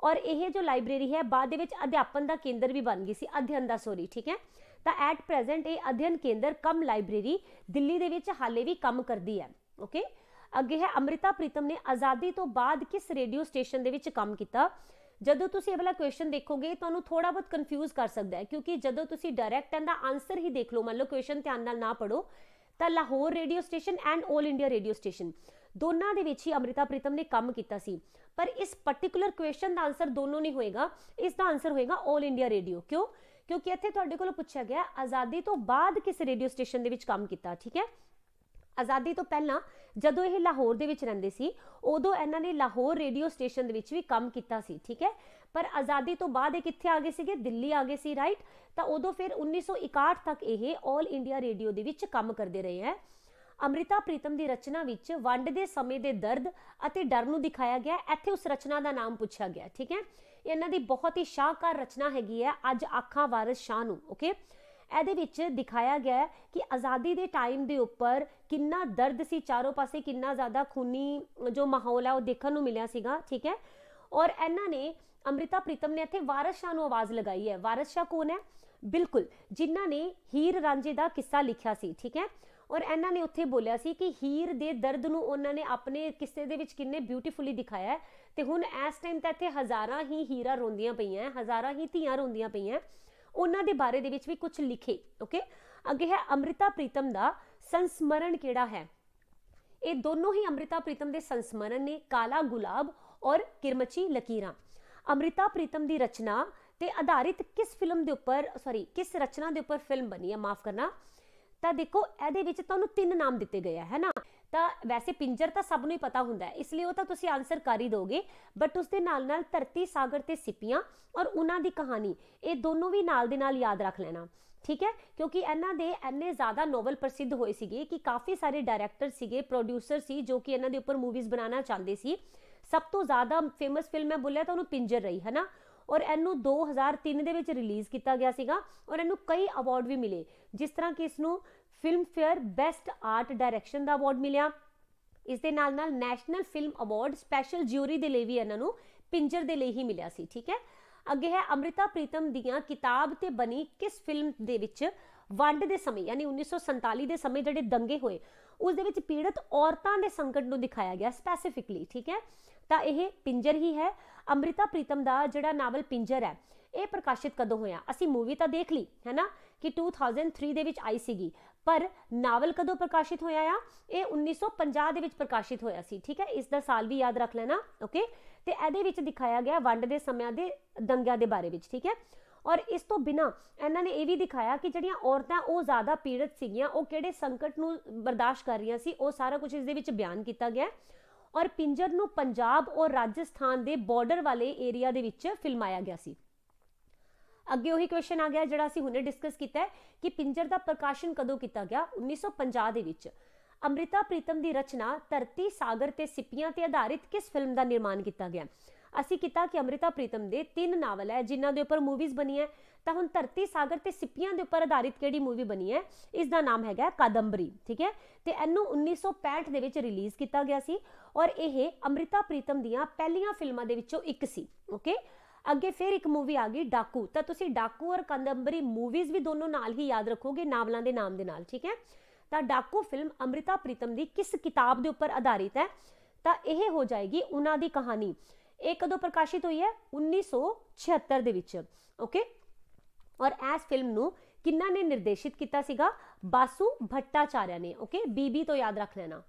ਔਰ ਇਹ ਜੋ ਲਾਇਬ੍ਰੇਰੀ ਹੈ, ਬਾਅਦ ਦੇ ਵਿੱਚ ਅਧਿਆਪਨ ਦਾ ਕੇਂਦਰ ਵੀ ਬਣ ਗਈ ਸੀ ਅਧਿਐਨ ਦਾ ਸੋਰੀ ਠੀਕ ਹੈ? ਤਾਂ ਐਟ ਪ੍ਰੈਜ਼ੈਂਟ ਇਹ ਅਧਿਐਨ ਕੇਂਦਰ ਕਮ ਲਾਇਬ੍ਰੇਰੀ ਦਿੱਲੀ ਦੇ ਵਿੱਚ ਹਾਲੇ ਵੀ ਕੰਮ ਕਰਦੀ ਹੈ ਓਕੇ ਅੱਗੇ ਹੈ ਅੰਮ੍ਰਿਤਾ ਪ੍ਰੀਤਮ ਨੇ ਆਜ਼ਾਦੀ ਤੋਂ ਬਾਅਦ ਕਿਸ ਰੇਡੀਓ ਸਟੇਸ਼ਨ ਦੇ ਵਿੱਚ ਕੰਮ ਕੀਤਾ? ਜਦੋਂ ਤੁਸੀਂ ਇਹ ਵਾਲਾ ਕੁਐਸਚਨ ਦੇਖੋਗੇ, ਤੁਹਾਨੂੰ ਥੋੜਾ ਬਹੁਤ ਕਨਫਿਊਜ਼ ਕਰ ਸਕਦਾ ਹੈ, ਕਿਉਂਕਿ ਜਦੋਂ ਤੁਸੀਂ ਡਾਇਰੈਕਟ ਇਹਦਾ ਆਨਸਰ ਹੀ ਦੇਖ ਲਓ, ਮੰਨ ਲਓ ਕੁਐਸਚਨ ਧਿਆਨ ਨਾਲ ਨਾ ਪੜੋ ਤਾਂ Lahore radio station and 올 India radio station. ਦੋਨਾਂ ਦੇ ਵਿੱਚ ਹੀ ਅਮ੍ਰਿਤਾ ਪ੍ਰੀਤਮ ਨੇ ਕੰਮ ਕੀਤਾ ਸੀ। ਪਰ ਇਸ ਪਾਰਟਿਕੂਲਰ ਕੁਐਸਚਨ ਦਾ ਆਨਸਰ ਦੋਨੋਂ ਨਹੀਂ ਹੋਏਗਾ। ਇਸ ਦਾ ਆਨਸਰ ਹੋਏਗਾ 올 ਇੰਡੀਆ ਰੇਡੀਓ। ਕਿਉਂ? ਕਿਉਂਕਿ ਇੱਥੇ ਤੁਹਾਡੇ ਕੋਲੋਂ ਪੁੱਛਿਆ ਗਿਆ, ਆਜ਼ਾਦੀ ਤੋਂ ਬਾਅਦ ਕਿਸ ਰੇਡੀਓ ਸਟੇਸ਼ਨ ਦੇ ਵਿੱਚ ਕੰਮ ਕੀਤਾ, ਠੀਕ ਹੈ? ਆਜ਼ਾਦੀ ਤੋਂ ਪਹਿਲਾਂ ਜਦੋਂ ਇਹ ਲਾਹੌਰ ਦੇ ਵਿੱਚ ਰਹਿੰਦੇ ਸੀ, ਉਦੋਂ ਇਹਨਾਂ ਨੇ ਲਾਹੌਰ ਰੇਡੀਓ ਸਟੇਸ਼ਨ ਦੇ ਵਿੱਚ ਵੀ ਕੰਮ ਕੀਤਾ ਸੀ, ਠੀਕ ਹੈ? ਪਰ ਆਜ਼ਾਦੀ ਤੋਂ ਬਾਅਦ ਇਹ ਕਿੱਥੇ ਆ ਗਏ ਸੀਗੇ? ਦਿੱਲੀ ਆ ਗਏ ਸੀ ਰਾਈਟ ਤਾਂ ਉਦੋਂ ਫਿਰ 1961 ਤੱਕ ਇਹ 올 ਇੰਡੀਆ ਰੇਡੀਓ ਦੇ ਵਿੱਚ ਕੰਮ ਕਰਦੇ ਰਹੇ ਹੈ। ਅਮ੍ਰਿਤਾ ਪ੍ਰੀਤਮ ਦੀ ਰਚਨਾ ਵਿੱਚ ਵੰਡ ਦੇ ਸਮੇਂ ਦੇ ਦਰਦ ਅਤੇ ਡਰ ਨੂੰ ਦਿਖਾਇਆ ਗਿਆ। ਇੱਥੇ ਉਸ ਰਚਨਾ ਦਾ ਨਾਮ ਪੁੱਛਿਆ ਗਿਆ, ਠੀਕ ਹੈ? ਇਹਨਾਂ ਦੀ ਬਹੁਤ ਹੀ ਸ਼ਾਹਕਾਰ ਰਚਨਾ ਹੈਗੀ ਹੈ, ਅੱਜ ਆਖਾਂ ਵਾਰਸ ਸ਼ਾਹ ਨੂੰ ਓਕੇ ਇਹਦੇ ਵਿੱਚ ਦਿਖਾਇਆ ਗਿਆ ਹੈ ਕਿ ਆਜ਼ਾਦੀ ਦੇ ਟਾਈਮ ਦੇ ਉੱਪਰ ਕਿੰਨਾ ਦਰਦ ਸੀ ਚਾਰੋਂ ਪਾਸੇ, ਕਿੰਨਾ ਜ਼ਿਆਦਾ ਖੂਨੀ ਜੋ ਮਾਹੌਲ ਹੈ ਉਹ ਦੇਖਣ ਨੂੰ ਮਿਲਿਆ ਸੀਗਾ, ਠੀਕ ਹੈ? ਔਰ ਇਹਨਾਂ ਨੇ ਅਮ੍ਰਿਤਾ ਪ੍ਰੀਤਮ ਨੇ ਇੱਥੇ ਵਾਰਸ ਸ਼ਾਹ ਨੂੰ ਆਵਾਜ਼ ਲਗਾਈ ਹੈ। ਵਾਰਸ ਸ਼ਾਹ ਕੌਣ ਹੈ? ਬਿਲਕੁਲ, ਜਿਨ੍ਹਾਂ ਨੇ ਹੀਰ ਰਾਂਝੇ ਦਾ ਕਿੱਸਾ ਲਿਖਿਆ ਸੀ, ਠੀਕ ਹੈ? ਔਰ ਇਹਨਾਂ ਨੇ ਉੱਥੇ ਬੋਲਿਆ ਸੀ ਕਿ ਹੀਰ ਦੇ ਦਰਦ ਨੂੰ ਉਹਨਾਂ ਨੇ ਆਪਣੇ ਕਿੱਸੇ ਦੇ ਵਿੱਚ ਕਿੰਨੇ ਬਿਊਟੀਫੁਲੀ ਦਿਖਾਇਆ ਹੈ। ਤੇ ਹੁਣ ਇਸ ਟਾਈਮ ਤਾਂ ਇੱਥੇ ਹਜ਼ਾਰਾਂ ਹੀ ਹੀਰਾ ਰੋਂਦੀਆਂ ਪਈਆਂ ਹਜ਼ਾਰਾਂ ਹੀ ਧੀਆਂ ਰੋਂਦੀਆਂ ਪਈਆਂ ਉਹਨਾਂ ਦੇ ਬਾਰੇ ਦੇ ਵਿੱਚ ਵੀ ਕੁਝ ਲਿਖੇ ਓਕੇ ਅੱਗੇ ਹੈ ਅਮ੍ਰਿਤਾ ਪ੍ਰੀਤਮ ਦਾ ਸੰਸਮਰਣ ਕਿਹੜਾ ਹੈ? ਇਹ ਦੋਨੋਂ ਹੀ ਅਮ੍ਰਿਤਾ ਪ੍ਰੀਤਮ ਦੇ ਸੰਸਮਰਨ ਨੇ, ਕਾਲਾ ਗੁਲਾਬ ਔਰ ਕਿਰਮਚੀ ਲਕੀਰਾਂ। ਅਮ੍ਰਿਤਾ ਪ੍ਰੀਤਮ ਦੀ ਰਚਨਾ ਤੇ ਆਧਾਰਿਤ ਕਿਸ ਫਿਲਮ ਦੇ ਉੱਪਰ ਸੌਰੀ ਕਿਸ ਰਚਨਾ ਦੇ ਉੱਪਰ ਫਿਲਮ ਬਣੀ ਹੈ ਮਾਫ ਕਰਨਾ। ਤਾਂ ਦੇਖੋ, ਇਹਦੇ ਵਿੱਚ ਤੁਹਾਨੂੰ ਤਿੰਨ ਨਾਮ ਦਿੱਤੇ ਗਏ ਹੈ ਨਾ ਤਾਂ ਵੈਸੇ ਪਿੰਜਰ ਤਾਂ ਸਭ ਨੂੰ ਹੀ ਪਤਾ ਹੁੰਦਾ ਹੈ, ਇਸ ਲਈ ਉਹ ਤਾਂ ਤੁਸੀਂ ਆਨਸਰ ਕਰ ਹੀ ਦੋਗੇ ਬਟ ਉਸ ਦੇ ਨਾਲ ਨਾਲ ਧਰਤੀ, ਸਾਗਰ ਤੇ ਸਿੱਪੀਆਂ ਔਰ ਉਹਨਾਂ ਦੀ ਕਹਾਣੀ, ਇਹ ਦੋਨੋਂ ਵੀ ਨਾਲ ਦੇ ਨਾਲ ਯਾਦ ਰੱਖ ਲੈਣਾ, ਠੀਕ ਹੈ? ਕਿਉਂਕਿ ਇਹਨਾਂ ਦੇ ਐਨੇ ਜ਼ਿਆਦਾ ਨੋਵਲ ਪ੍ਰਸਿੱਧ ਹੋਏ ਸੀਗੇ ਕਿ ਕਾਫੀ ਸਾਰੇ ਡਾਇਰੈਕਟਰ ਸੀਗੇ ਪ੍ਰੋਡਿਊਸਰ ਸੀ ਜੋ ਕਿ ਇਹਨਾਂ ਦੇ ਉੱਪਰ ਮੂਵੀਜ਼ ਬਣਾਉਣਾ ਚਾਹੁੰਦੇ ਸੀ। ਸਭ ਤੋਂ ਜ਼ਿਆਦਾ ਫੇਮਸ ਫਿਲਮ ਮੈਂ ਬੋਲਿਆ ਤਾਂ ਉਹਨੂੰ ਪਿੰਜਰ ਰਹੀ ਹੈ ਨਾ ਔਰ ਇਹਨੂੰ 2003 ਦੇ ਵਿੱਚ ਰਿਲੀਜ਼ ਕੀਤਾ ਗਿਆ ਸੀਗਾ ਔਰ ਇਹਨੂੰ ਕਈ ਅਵਾਰਡ ਵੀ ਮਿਲੇ। ਜਿਸ ਤਰ੍ਹਾਂ ਕਿ ਇਸ ਨੂੰ Filmfare best art direction ਦਾ ਅਵਾਰਡ ਮਿਲਿਆ। ਇਸ ਦੇ ਨਾਲ ਨਾਲ national film award special jury ਦੇ ਲਈ ਵੀ ਇਹਨਾਂ ਨੂੰ ਪਿੰਜਰ ਦੇ ਲਈ ਹੀ ਮਿਲਿਆ ਸੀ, ਠੀਕ ਹੈ? ਅੱਗੇ ਹੈ ਅਮ੍ਰਿਤਾ ਪ੍ਰੀਤਮ ਦੀਆਂ ਕਿਤਾਬ ਤੇ ਬਣੀ ਕਿਸ ਫਿਲਮ ਦੇ ਵਿੱਚ ਵੰਡ ਦੇ ਸਮੇਂ, ਯਾਨੀ 1947 ਦੇ ਸਮੇਂ ਜਿਹੜੇ ਦੰਗੇ ਹੋਏ, ਉਸ ਦੇ ਵਿੱਚ ਪੀੜਤ ਔਰਤਾਂ ਦੇ ਸੰਕਟ ਨੂੰ ਦਿਖਾਇਆ ਗਿਆ ਸਪੈਸੀਫਿਕਲੀ ਠੀਕ ਹੈ? ਤਾਂ ਇਹ ਪਿੰਜਰ ਹੀ ਹੈ। ਅਮ੍ਰਿਤਾ ਪ੍ਰੀਤਮ ਦਾ ਜਿਹੜਾ ਨਾਵਲ ਪਿੰਜਰ ਹੈ, ਇਹ ਪ੍ਰਕਾਸ਼ਿਤ ਕਦੋਂ ਹੋਇਆ? ਅਸੀਂ ਮੂਵੀ ਤਾਂ ਦੇਖ ਲਈ ਹੈ ਨਾ ਕਿ 2003 ਦੇ ਵਿੱਚ ਆਈ ਸੀਗੀ। ਪਰ ਨਾਵਲ ਕਦੋਂ ਪ੍ਰਕਾਸ਼ਿਤ ਹੋਇਆ ਆ? ਇਹ 1950 ਦੇ ਵਿੱਚ ਪ੍ਰਕਾਸ਼ਿਤ ਹੋਇਆ ਸੀ, ਠੀਕ ਹੈ? ਇਸ ਦਾ ਸਾਲ ਵੀ ਯਾਦ ਰੱਖ ਲੈਣਾ ਓਕੇ ਤੇ ਇਹਦੇ ਵਿੱਚ ਦਿਖਾਇਆ ਗਿਆ ਵੰਡ ਦੇ ਸਮਿਆਂ ਦੇ ਦੰਗਿਆਂ ਦੇ ਬਾਰੇ ਵਿੱਚ, ਠੀਕ ਹੈ? ਔਰ ਇਸ ਤੋਂ ਬਿਨਾ ਇਹਨਾਂ ਨੇ ਇਹ ਵੀ ਦਿਖਾਇਆ ਕਿ ਜਿਹੜੀਆਂ ਔਰਤਾਂ ਉਹ ਜ਼ਿਆਦਾ ਪੀੜਤ ਸੀਗੀਆਂ, ਉਹ ਕਿਹੜੇ ਸੰਕਟ ਨੂੰ ਬਰਦਾਸ਼ਤ ਕਰ ਰਹੀਆਂ ਸੀ, ਉਹ ਸਾਰਾ ਕੁਝ ਇਸ ਦੇ ਵਿੱਚ ਬਿਆਨ ਕੀਤਾ ਗਿਆ। ਔਰ ਪਿੰਜਰ ਨੂੰ ਪੰਜਾਬ ਔਰ ਰਾਜਸਥਾਨ ਦੇ ਬਾਰਡਰ ਵਾਲੇ ਏਰੀਆ ਦੇ ਵਿੱਚ ਫਿਲਮਾਇਆ ਗਿਆ ਸੀ। ਅੱਗੇ ਉਹੀ ਕੁਐਸਚਨ ਆ ਗਿਆ ਜਿਹੜਾ ਅਸੀਂ ਹੁਣੇ ਡਿਸਕਸ ਕੀਤਾ ਕਿ ਪਿੰਜਰ ਦਾ ਪ੍ਰਕਾਸ਼ਨ ਕਦੋਂ ਕੀਤਾ ਗਿਆ? 1950 ਦੇ ਵਿੱਚ। ਅੰਮ੍ਰਿਤਾ ਪ੍ਰੀਤਮ ਦੀ ਰਚਨਾ ਧਰਤੀ, ਸਾਗਰ ਤੇ ਸਿੱਪੀਆਂ ਤੇ ਆਧਾਰਿਤ ਕਿਸ ਫਿਲਮ ਦਾ ਨਿਰਮਾਣ ਕੀਤਾ ਗਿਆ? ਅਸੀਂ ਕੀਤਾ ਕਿ ਅੰਮ੍ਰਿਤਾ ਪ੍ਰੀਤਮ ਦੇ ਤਿੰਨ ਨਾਵਲ ਹੈ, ਜਿਨ੍ਹਾਂ ਦੇ ਉੱਪਰ ਮੂਵੀਜ਼ ਬਣੀਆਂ ਤਾਂ ਹੁਣ ਧਰਤੀ ਸਾਗਰ ਤੇ ਸਿੱਪੀਆਂ ਦੇ ਉੱਪਰ ਆਧਾਰਿਤ ਕਿਹੜੀ ਮੂਵੀ ਬਣੀ ਹੈ? ਇਸ ਦਾ ਨਾਮ ਹੈਗਾ ਕਾਦੰਬਰੀ, ਠੀਕ ਹੈ? ਤੇ ਇਹਨੂੰ 1965 ਦੇ ਵਿੱਚ ਰਿਲੀਜ਼ ਕੀਤਾ ਗਿਆ ਸੀ ਔਰ ਇਹ ਅੰਮ੍ਰਿਤਾ ਪ੍ਰੀਤਮ ਦੀਆਂ ਪਹਿਲੀਆਂ ਫਿਲਮਾਂ ਦੇ ਵਿੱਚੋਂ ਇੱਕ ਸੀ ਓਕੇ ਅੱਗੇ ਫਿਰ ਇੱਕ ਮੂਵੀ ਆ ਗਈ ਡਾਕੂ। ਤਾਂ ਤੁਸੀਂ ਡਾਕੂ ਔਰ ਕਾਦੰਬਰੀ ਮੂਵੀਜ਼ ਵੀ ਦੋਨੋਂ ਨਾਲ ਹੀ ਯਾਦ ਰੱਖੋਗੇ ਨਾਵਲਾਂ ਦੇ ਨਾਮ ਦੇ ਨਾਲ, ਠੀਕ ਹੈ? ਤਾਂ ਡਾਕੂ ਫਿਲਮ ਅੰਮ੍ਰਿਤਾ ਪ੍ਰੀਤਮ ਦੀ ਕਿਸ ਕਿਤਾਬ ਦੇ ਉੱਪਰ ਆਧਾਰਿਤ ਹੈ? ਤਾਂ ਇਹ ਹੋ ਜਾਏਗੀ ਉਹਨਾਂ ਦੀ ਕਹਾਣੀ। ਇਹ ਕਦੋਂ ਪ੍ਰਕਾਸ਼ਿਤ ਹੋਈ ਹੈ? 1976 ਦੇ ਵਿੱਚ ਓਕੇ ਔਰ ਇਸ ਫਿਲਮ ਨੂੰ ਕਿੰਨਾ ਨੇ ਨਿਰਦੇਸ਼ਿਤ ਕੀਤਾ ਸੀਗਾ? ਬਾਸੂ ਭੱਟਾਚਾਰਿਆ ਨੇ ਓਕੇ ਬੀਬੀ ਤੋਂ ਯਾਦ ਰੱਖ ਲੈਣਾ।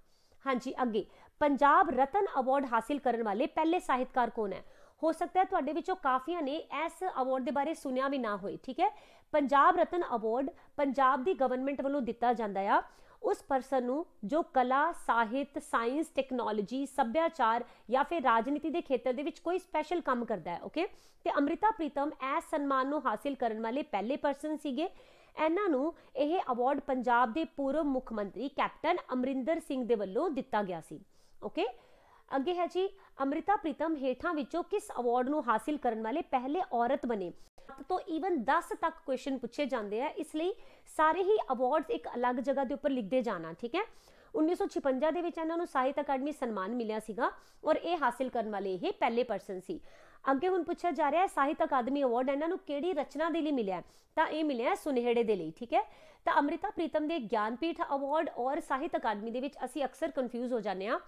ਹਾਂਜੀ, ਅੱਗੇ। ਪੰਜਾਬ ਰਤਨ ਅਵਾਰਡ ਹਾਸਿਲ ਕਰਨ ਵਾਲੇ ਪਹਿਲੇ ਸਾਹਿਤਕਾਰ ਕੌਣ ਹੈ? ਹੋ ਸਕਦਾ ਹੈ ਤੁਹਾਡੇ ਵਿੱਚੋਂ ਕਾਫੀਆਂ ਨੇ ਇਸ ਅਵਾਰਡ ਦੇ ਬਾਰੇ ਸੁਨਿਆ ਵੀ ਨਾ ਹੋਏ, ਠੀਕ ਹੈ? ਪੰਜਾਬ ਰਤਨ ਅਵਾਰਡ ਪੰਜਾਬ ਦੀ ਗਵਰਨਮੈਂਟ ਵੱਲੋਂ ਦਿੱਤਾ ਜਾਂਦਾ ਆ। ਉਸ ਪਰਸਨ ਨੂੰ ਜੋ ਕਲਾ ਸਾਹਿਤ ਸਾਇੰਸ ਟੈਕਨੋਲੋਜੀ ਸੱਭਿਆਚਾਰ ਜਾਂ ਫਿਰ ਰਾਜਨੀਤੀ ਦੇ ਖੇਤਰ ਦੇ ਵਿੱਚ ਕੋਈ ਸਪੈਸ਼ਲ ਕੰਮ ਕਰਦਾ ਹੈ ਓਕੇ ਤੇ ਅੰਮ੍ਰਿਤਾ ਪ੍ਰੀਤਮ ਇਸ ਸਨਮਾਨ ਨੂੰ ਹਾਸਿਲ ਕਰਨ ਵਾਲੇ ਪਹਿਲੇ ਪਰਸਨ ਸੀਗੇ ਇਹਨਾਂ ਨੂੰ ਇਹ ਅਵਾਰਡ ਪੰਜਾਬ ਦੇ ਪੂਰਵ ਮੁੱਖ ਮੰਤਰੀ ਕੈਪਟਨ ਅਮਰਿੰਦਰ ਸਿੰਘ ਦੇ ਵੱਲੋਂ ਦਿੱਤਾ ਗਿਆ ਸੀ ਓਕੇ ਅੱਗੇ ਹੈ ਜੀ ਅੰਮ੍ਰਿਤਾ ਪ੍ਰੀਤਮ ਹੇਠਾਂ ਵਿੱਚੋਂ ਕਿਸ ਅਵਾਰਡ ਨੂੰ ਹਾਸਿਲ ਕਰਨ ਵਾਲੇ ਪਹਿਲੇ ਔਰਤ ਬਣੇ ਤੋਂ ਈਵਨ 10 ਤੱਕ ਕੁਐਸਚਨ ਪੁੱਛੇ ਜਾਂਦੇ ਆ, ਇਸ ਲਈ ਸਾਰੇ ਹੀ ਅਵਾਰਡਸ ਇੱਕ ਅਲੱਗ ਜਗ੍ਹਾ ਦੇ ਉੱਪਰ ਲਿਖਦੇ ਜਾਣਾ, ਠੀਕ ਹੈ? 1956 ਦੇ ਵਿੱਚ ਇਹਨਾਂ ਨੂੰ ਸਾਹਿਤ ਅਕਾਦਮੀ ਸਨਮਾਨ ਮਿਲਿਆ ਸੀਗਾ ਔਰ ਇਹ ਹਾਸਿਲ ਕਰਨ ਵਾਲੇ ਇਹ ਪਹਿਲੇ ਪਰਸਨ ਸੀ। ਅੱਗੇ ਹੁਣ ਪੁੱਛਿਆ ਜਾ ਰਿਹਾ ਹੈ, ਸਾਹਿਤ ਅਕਾਦਮੀ ਅਵਾਰਡ ਇਹਨਾਂ ਨੂੰ ਕਿਹੜੀ ਰਚਨਾ ਦੇ ਲਈ ਮਿਲਿਆ ਤਾਂ ਇਹ ਮਿਲਿਆ ਸੁਨੇਹੜੇ ਦੇ ਲਈ, ਠੀਕ ਹੈ? ਤਾਂ ਅਮ੍ਰਿਤਾ ਪ੍ਰੀਤਮ ਦੇ ਗਿਆਨਪੀਠ ਅਵਾਰਡ ਔਰ ਸਾਹਿਤ ਅਕਾਦਮੀ ਦੇ ਵਿੱਚ ਅਸੀਂ ਅਕਸਰ ਕਨਫਿਊਜ਼ ਹੋ ਜਾਂਦੇ ਆ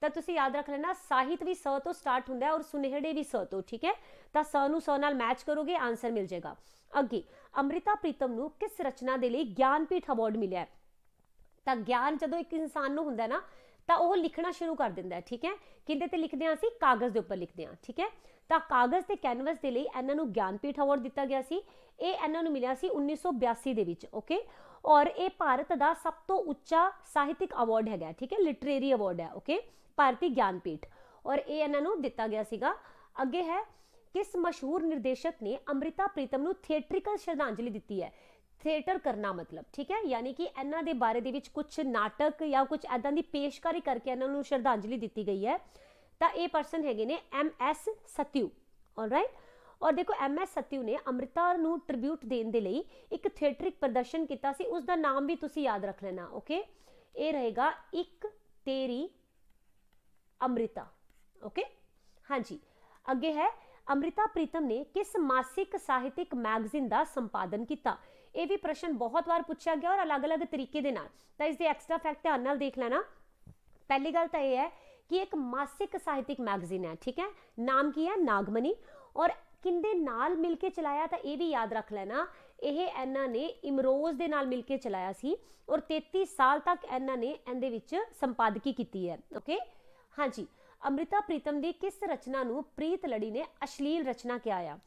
ਤਾਂ ਤੁਸੀਂ ਯਾਦ ਰੱਖ ਲੈਣਾ, ਸਾਹਿਤ ਵੀ ਸ ਤੋਂ ਸਟਾਰਟ ਹੁੰਦਾ ਹੈ ਔਰ ਸੁਨੇਹੜੇ ਵੀ ਸ ਤੋਂ, ਠੀਕ ਹੈ? ਤਾਂ ਸ ਨੂੰ ਸ ਨਾਲ ਮੈਚ ਕਰੋਗੇ ਆਨਸਰ ਮਿਲ ਜਾਏਗਾ। ਅੱਗੇ, ਅੰਮ੍ਰਿਤਾ ਪ੍ਰੀਤਮ ਨੂੰ ਕਿਸ ਰਚਨਾ ਦੇ ਲਈ ਗਿਆਨਪੀਠ ਅਵਾਰਡ ਮਿਲਿਆ ਹੈ? ਤਾਂ ਗਿਆਨ ਜਦੋਂ ਇੱਕ ਇਨਸਾਨ ਨੂੰ ਹੁੰਦਾ ਨਾ, ਤਾਂ ਉਹ ਲਿਖਣਾ ਸ਼ੁਰੂ ਕਰ ਦਿੰਦਾ ਹੈ, ਠੀਕ ਹੈ? ਕਿੰਦੇ ਤੇ ਲਿਖਦੇ ਹਾਂ ਅਸੀਂ? ਕਾਗਜ਼ ਦੇ ਉੱਪਰ ਲਿਖਦੇ ਹਾਂ, ਠੀਕ ਹੈ? ਤਾਂ ਕਾਗਜ਼ ਤੇ ਕੈਨਵਸ ਦੇ ਲਈ ਇਹਨਾਂ ਨੂੰ ਗਿਆਨਪੀਠ ਅਵਾਰਡ ਦਿੱਤਾ ਗਿਆ ਸੀ। ਇਹ ਇਹਨਾਂ ਨੂੰ ਮਿਲਿਆ ਸੀ 1982 ਦੇ ਵਿੱਚ ਓਕੇ ਔਰ ਇਹ ਭਾਰਤ ਦਾ ਸਭ ਤੋਂ ਉੱਚਾ ਸਾਹਿਤਿਕ ਅਵਾਰਡ ਹੈਗਾ, ਠੀਕ ਹੈ? ਲਿਟਰੇਰੀ ਅਵਾਰਡ ਹੈ ਓਕੇ ਭਾਰਤੀ ਗਿਆਨਪੀਠ। ਔਰ ਇਹ ਇਹਨਾਂ ਨੂੰ ਦਿੱਤਾ ਗਿਆ ਸੀਗਾ। ਅੱਗੇ ਹੈ ਕਿਸ ਮਸ਼ਹੂਰ ਨਿਰਦੇਸ਼ਕ ਨੇ ਅੰਮ੍ਰਿਤਾ ਪ੍ਰੀਤਮ ਨੂੰ ਥੀਏਟ੍ਰਿਕਲ ਸ਼ਰਧਾਂਜਲੀ ਦਿੱਤੀ ਹੈ। ਥੀਏਟਰ ਕਰਨਾ ਮਤਲਬ, ਠੀਕ ਹੈ? ਯਾਨੀ ਕਿ ਇਹਨਾਂ ਦੇ ਬਾਰੇ ਦੇ ਵਿੱਚ ਕੁਝ ਨਾਟਕ ਜਾਂ ਕੁਝ ਐਦਾਂ ਦੀ ਪੇਸ਼ਕਾਰੀ ਕਰਕੇ ਇਹਨਾਂ ਨੂੰ ਸ਼ਰਧਾਂਜਲੀ ਦਿੱਤੀ ਗਈ ਹੈ। ਤਾਂ ਇਹ ਪਰਸਨ ਹੈਗੇ ਨੇ ਐਮ ਐਸ ਸਤਿਉ ਆਲਰਾਈਟ ਔਰ ਦੇਖੋ, ਐਮ ਐਸ ਸਤਿਉ ਨੇ ਅੰਮ੍ਰਿਤਾ ਨੂੰ ਟ੍ਰਿਬਿਊਟ ਦੇਣ ਦੇ ਲਈ ਇੱਕ ਥੀਏਟਰਿਕ ਪ੍ਰਦਰਸ਼ਨ ਕੀਤਾ ਸੀ। ਉਸ ਦਾ ਨਾਮ ਵੀ ਤੁਸੀਂ ਯਾਦ ਰੱਖ ਲੈਣਾ ਓਕੇ ਇਹ ਰਹੇਗਾ, ਇੱਕ ਤੇਰੀ ਅੰਮ੍ਰਿਤਾ ਓਕੇ ਹਾਂਜੀ, ਅੱਗੇ ਹੈ, ਅੰਮ੍ਰਿਤਾ ਪ੍ਰੀਤਮ ਨੇ ਕਿਸ ਮਾਸਿਕ ਸਾਹਿਤਿਕ ਮੈਗਜ਼ੀਨ ਦਾ ਸੰਪਾਦਨ ਕੀਤਾ? ਇਹ ਵੀ ਪ੍ਰਸ਼ਨ ਬਹੁਤ ਵਾਰ ਪੁੱਛਿਆ ਗਿਆ ਔਰ ਅਲੱਗ-ਅਲੱਗ ਤਰੀਕੇ ਦੇ ਨਾਲ। ਤਾਂ ਇਸ ਦੇ ਐਕਸਟਰਾ ਫੈਕਟ ਧਿਆਨ ਨਾਲ ਦੇਖ ਲੈਣਾ। ਪਹਿਲੀ ਗੱਲ ਤਾਂ ਇਹ ਹੈ ਕਿ ਇੱਕ ਮਾਸਿਕ ਸਾਹਿਤਿਕ ਮੈਗਜ਼ੀਨ ਹੈ, ਠੀਕ ਹੈ? ਨਾਮ ਕੀ ਹੈ? ਨਾਗਮਨੀ। ਔਰ ਕਿੰਦੇ ਨਾਲ ਮਿਲ ਕੇ ਚਲਾਇਆ ਤਾਂ ਇਹ ਵੀ ਯਾਦ ਰੱਖ ਲੈਣਾ। ਇਹ ਇਹਨਾਂ ਨੇ ਇਮਰੋਜ਼ ਦੇ ਨਾਲ ਮਿਲ ਕੇ ਚਲਾਇਆ ਸੀ ਔਰ 33 ਸਾਲ ਤੱਕ ਇਹਨਾਂ ਨੇ ਇਹਦੇ ਵਿੱਚ ਸੰਪਾਦਕੀ ਕੀਤੀ ਹੈ ਓਕੇ ਹਾਂਜੀ, ਅੰਮ੍ਰਿਤਾ ਪ੍ਰੀਤਮ ਦੀ ਕਿਸ ਰਚਨਾ ਨੂੰ ਪ੍ਰੀਤ ਲੜੀ ਨੇ ਅਸ਼ਲੀਲ ਰਚਨਾ ਕਿਹਾ ਆ?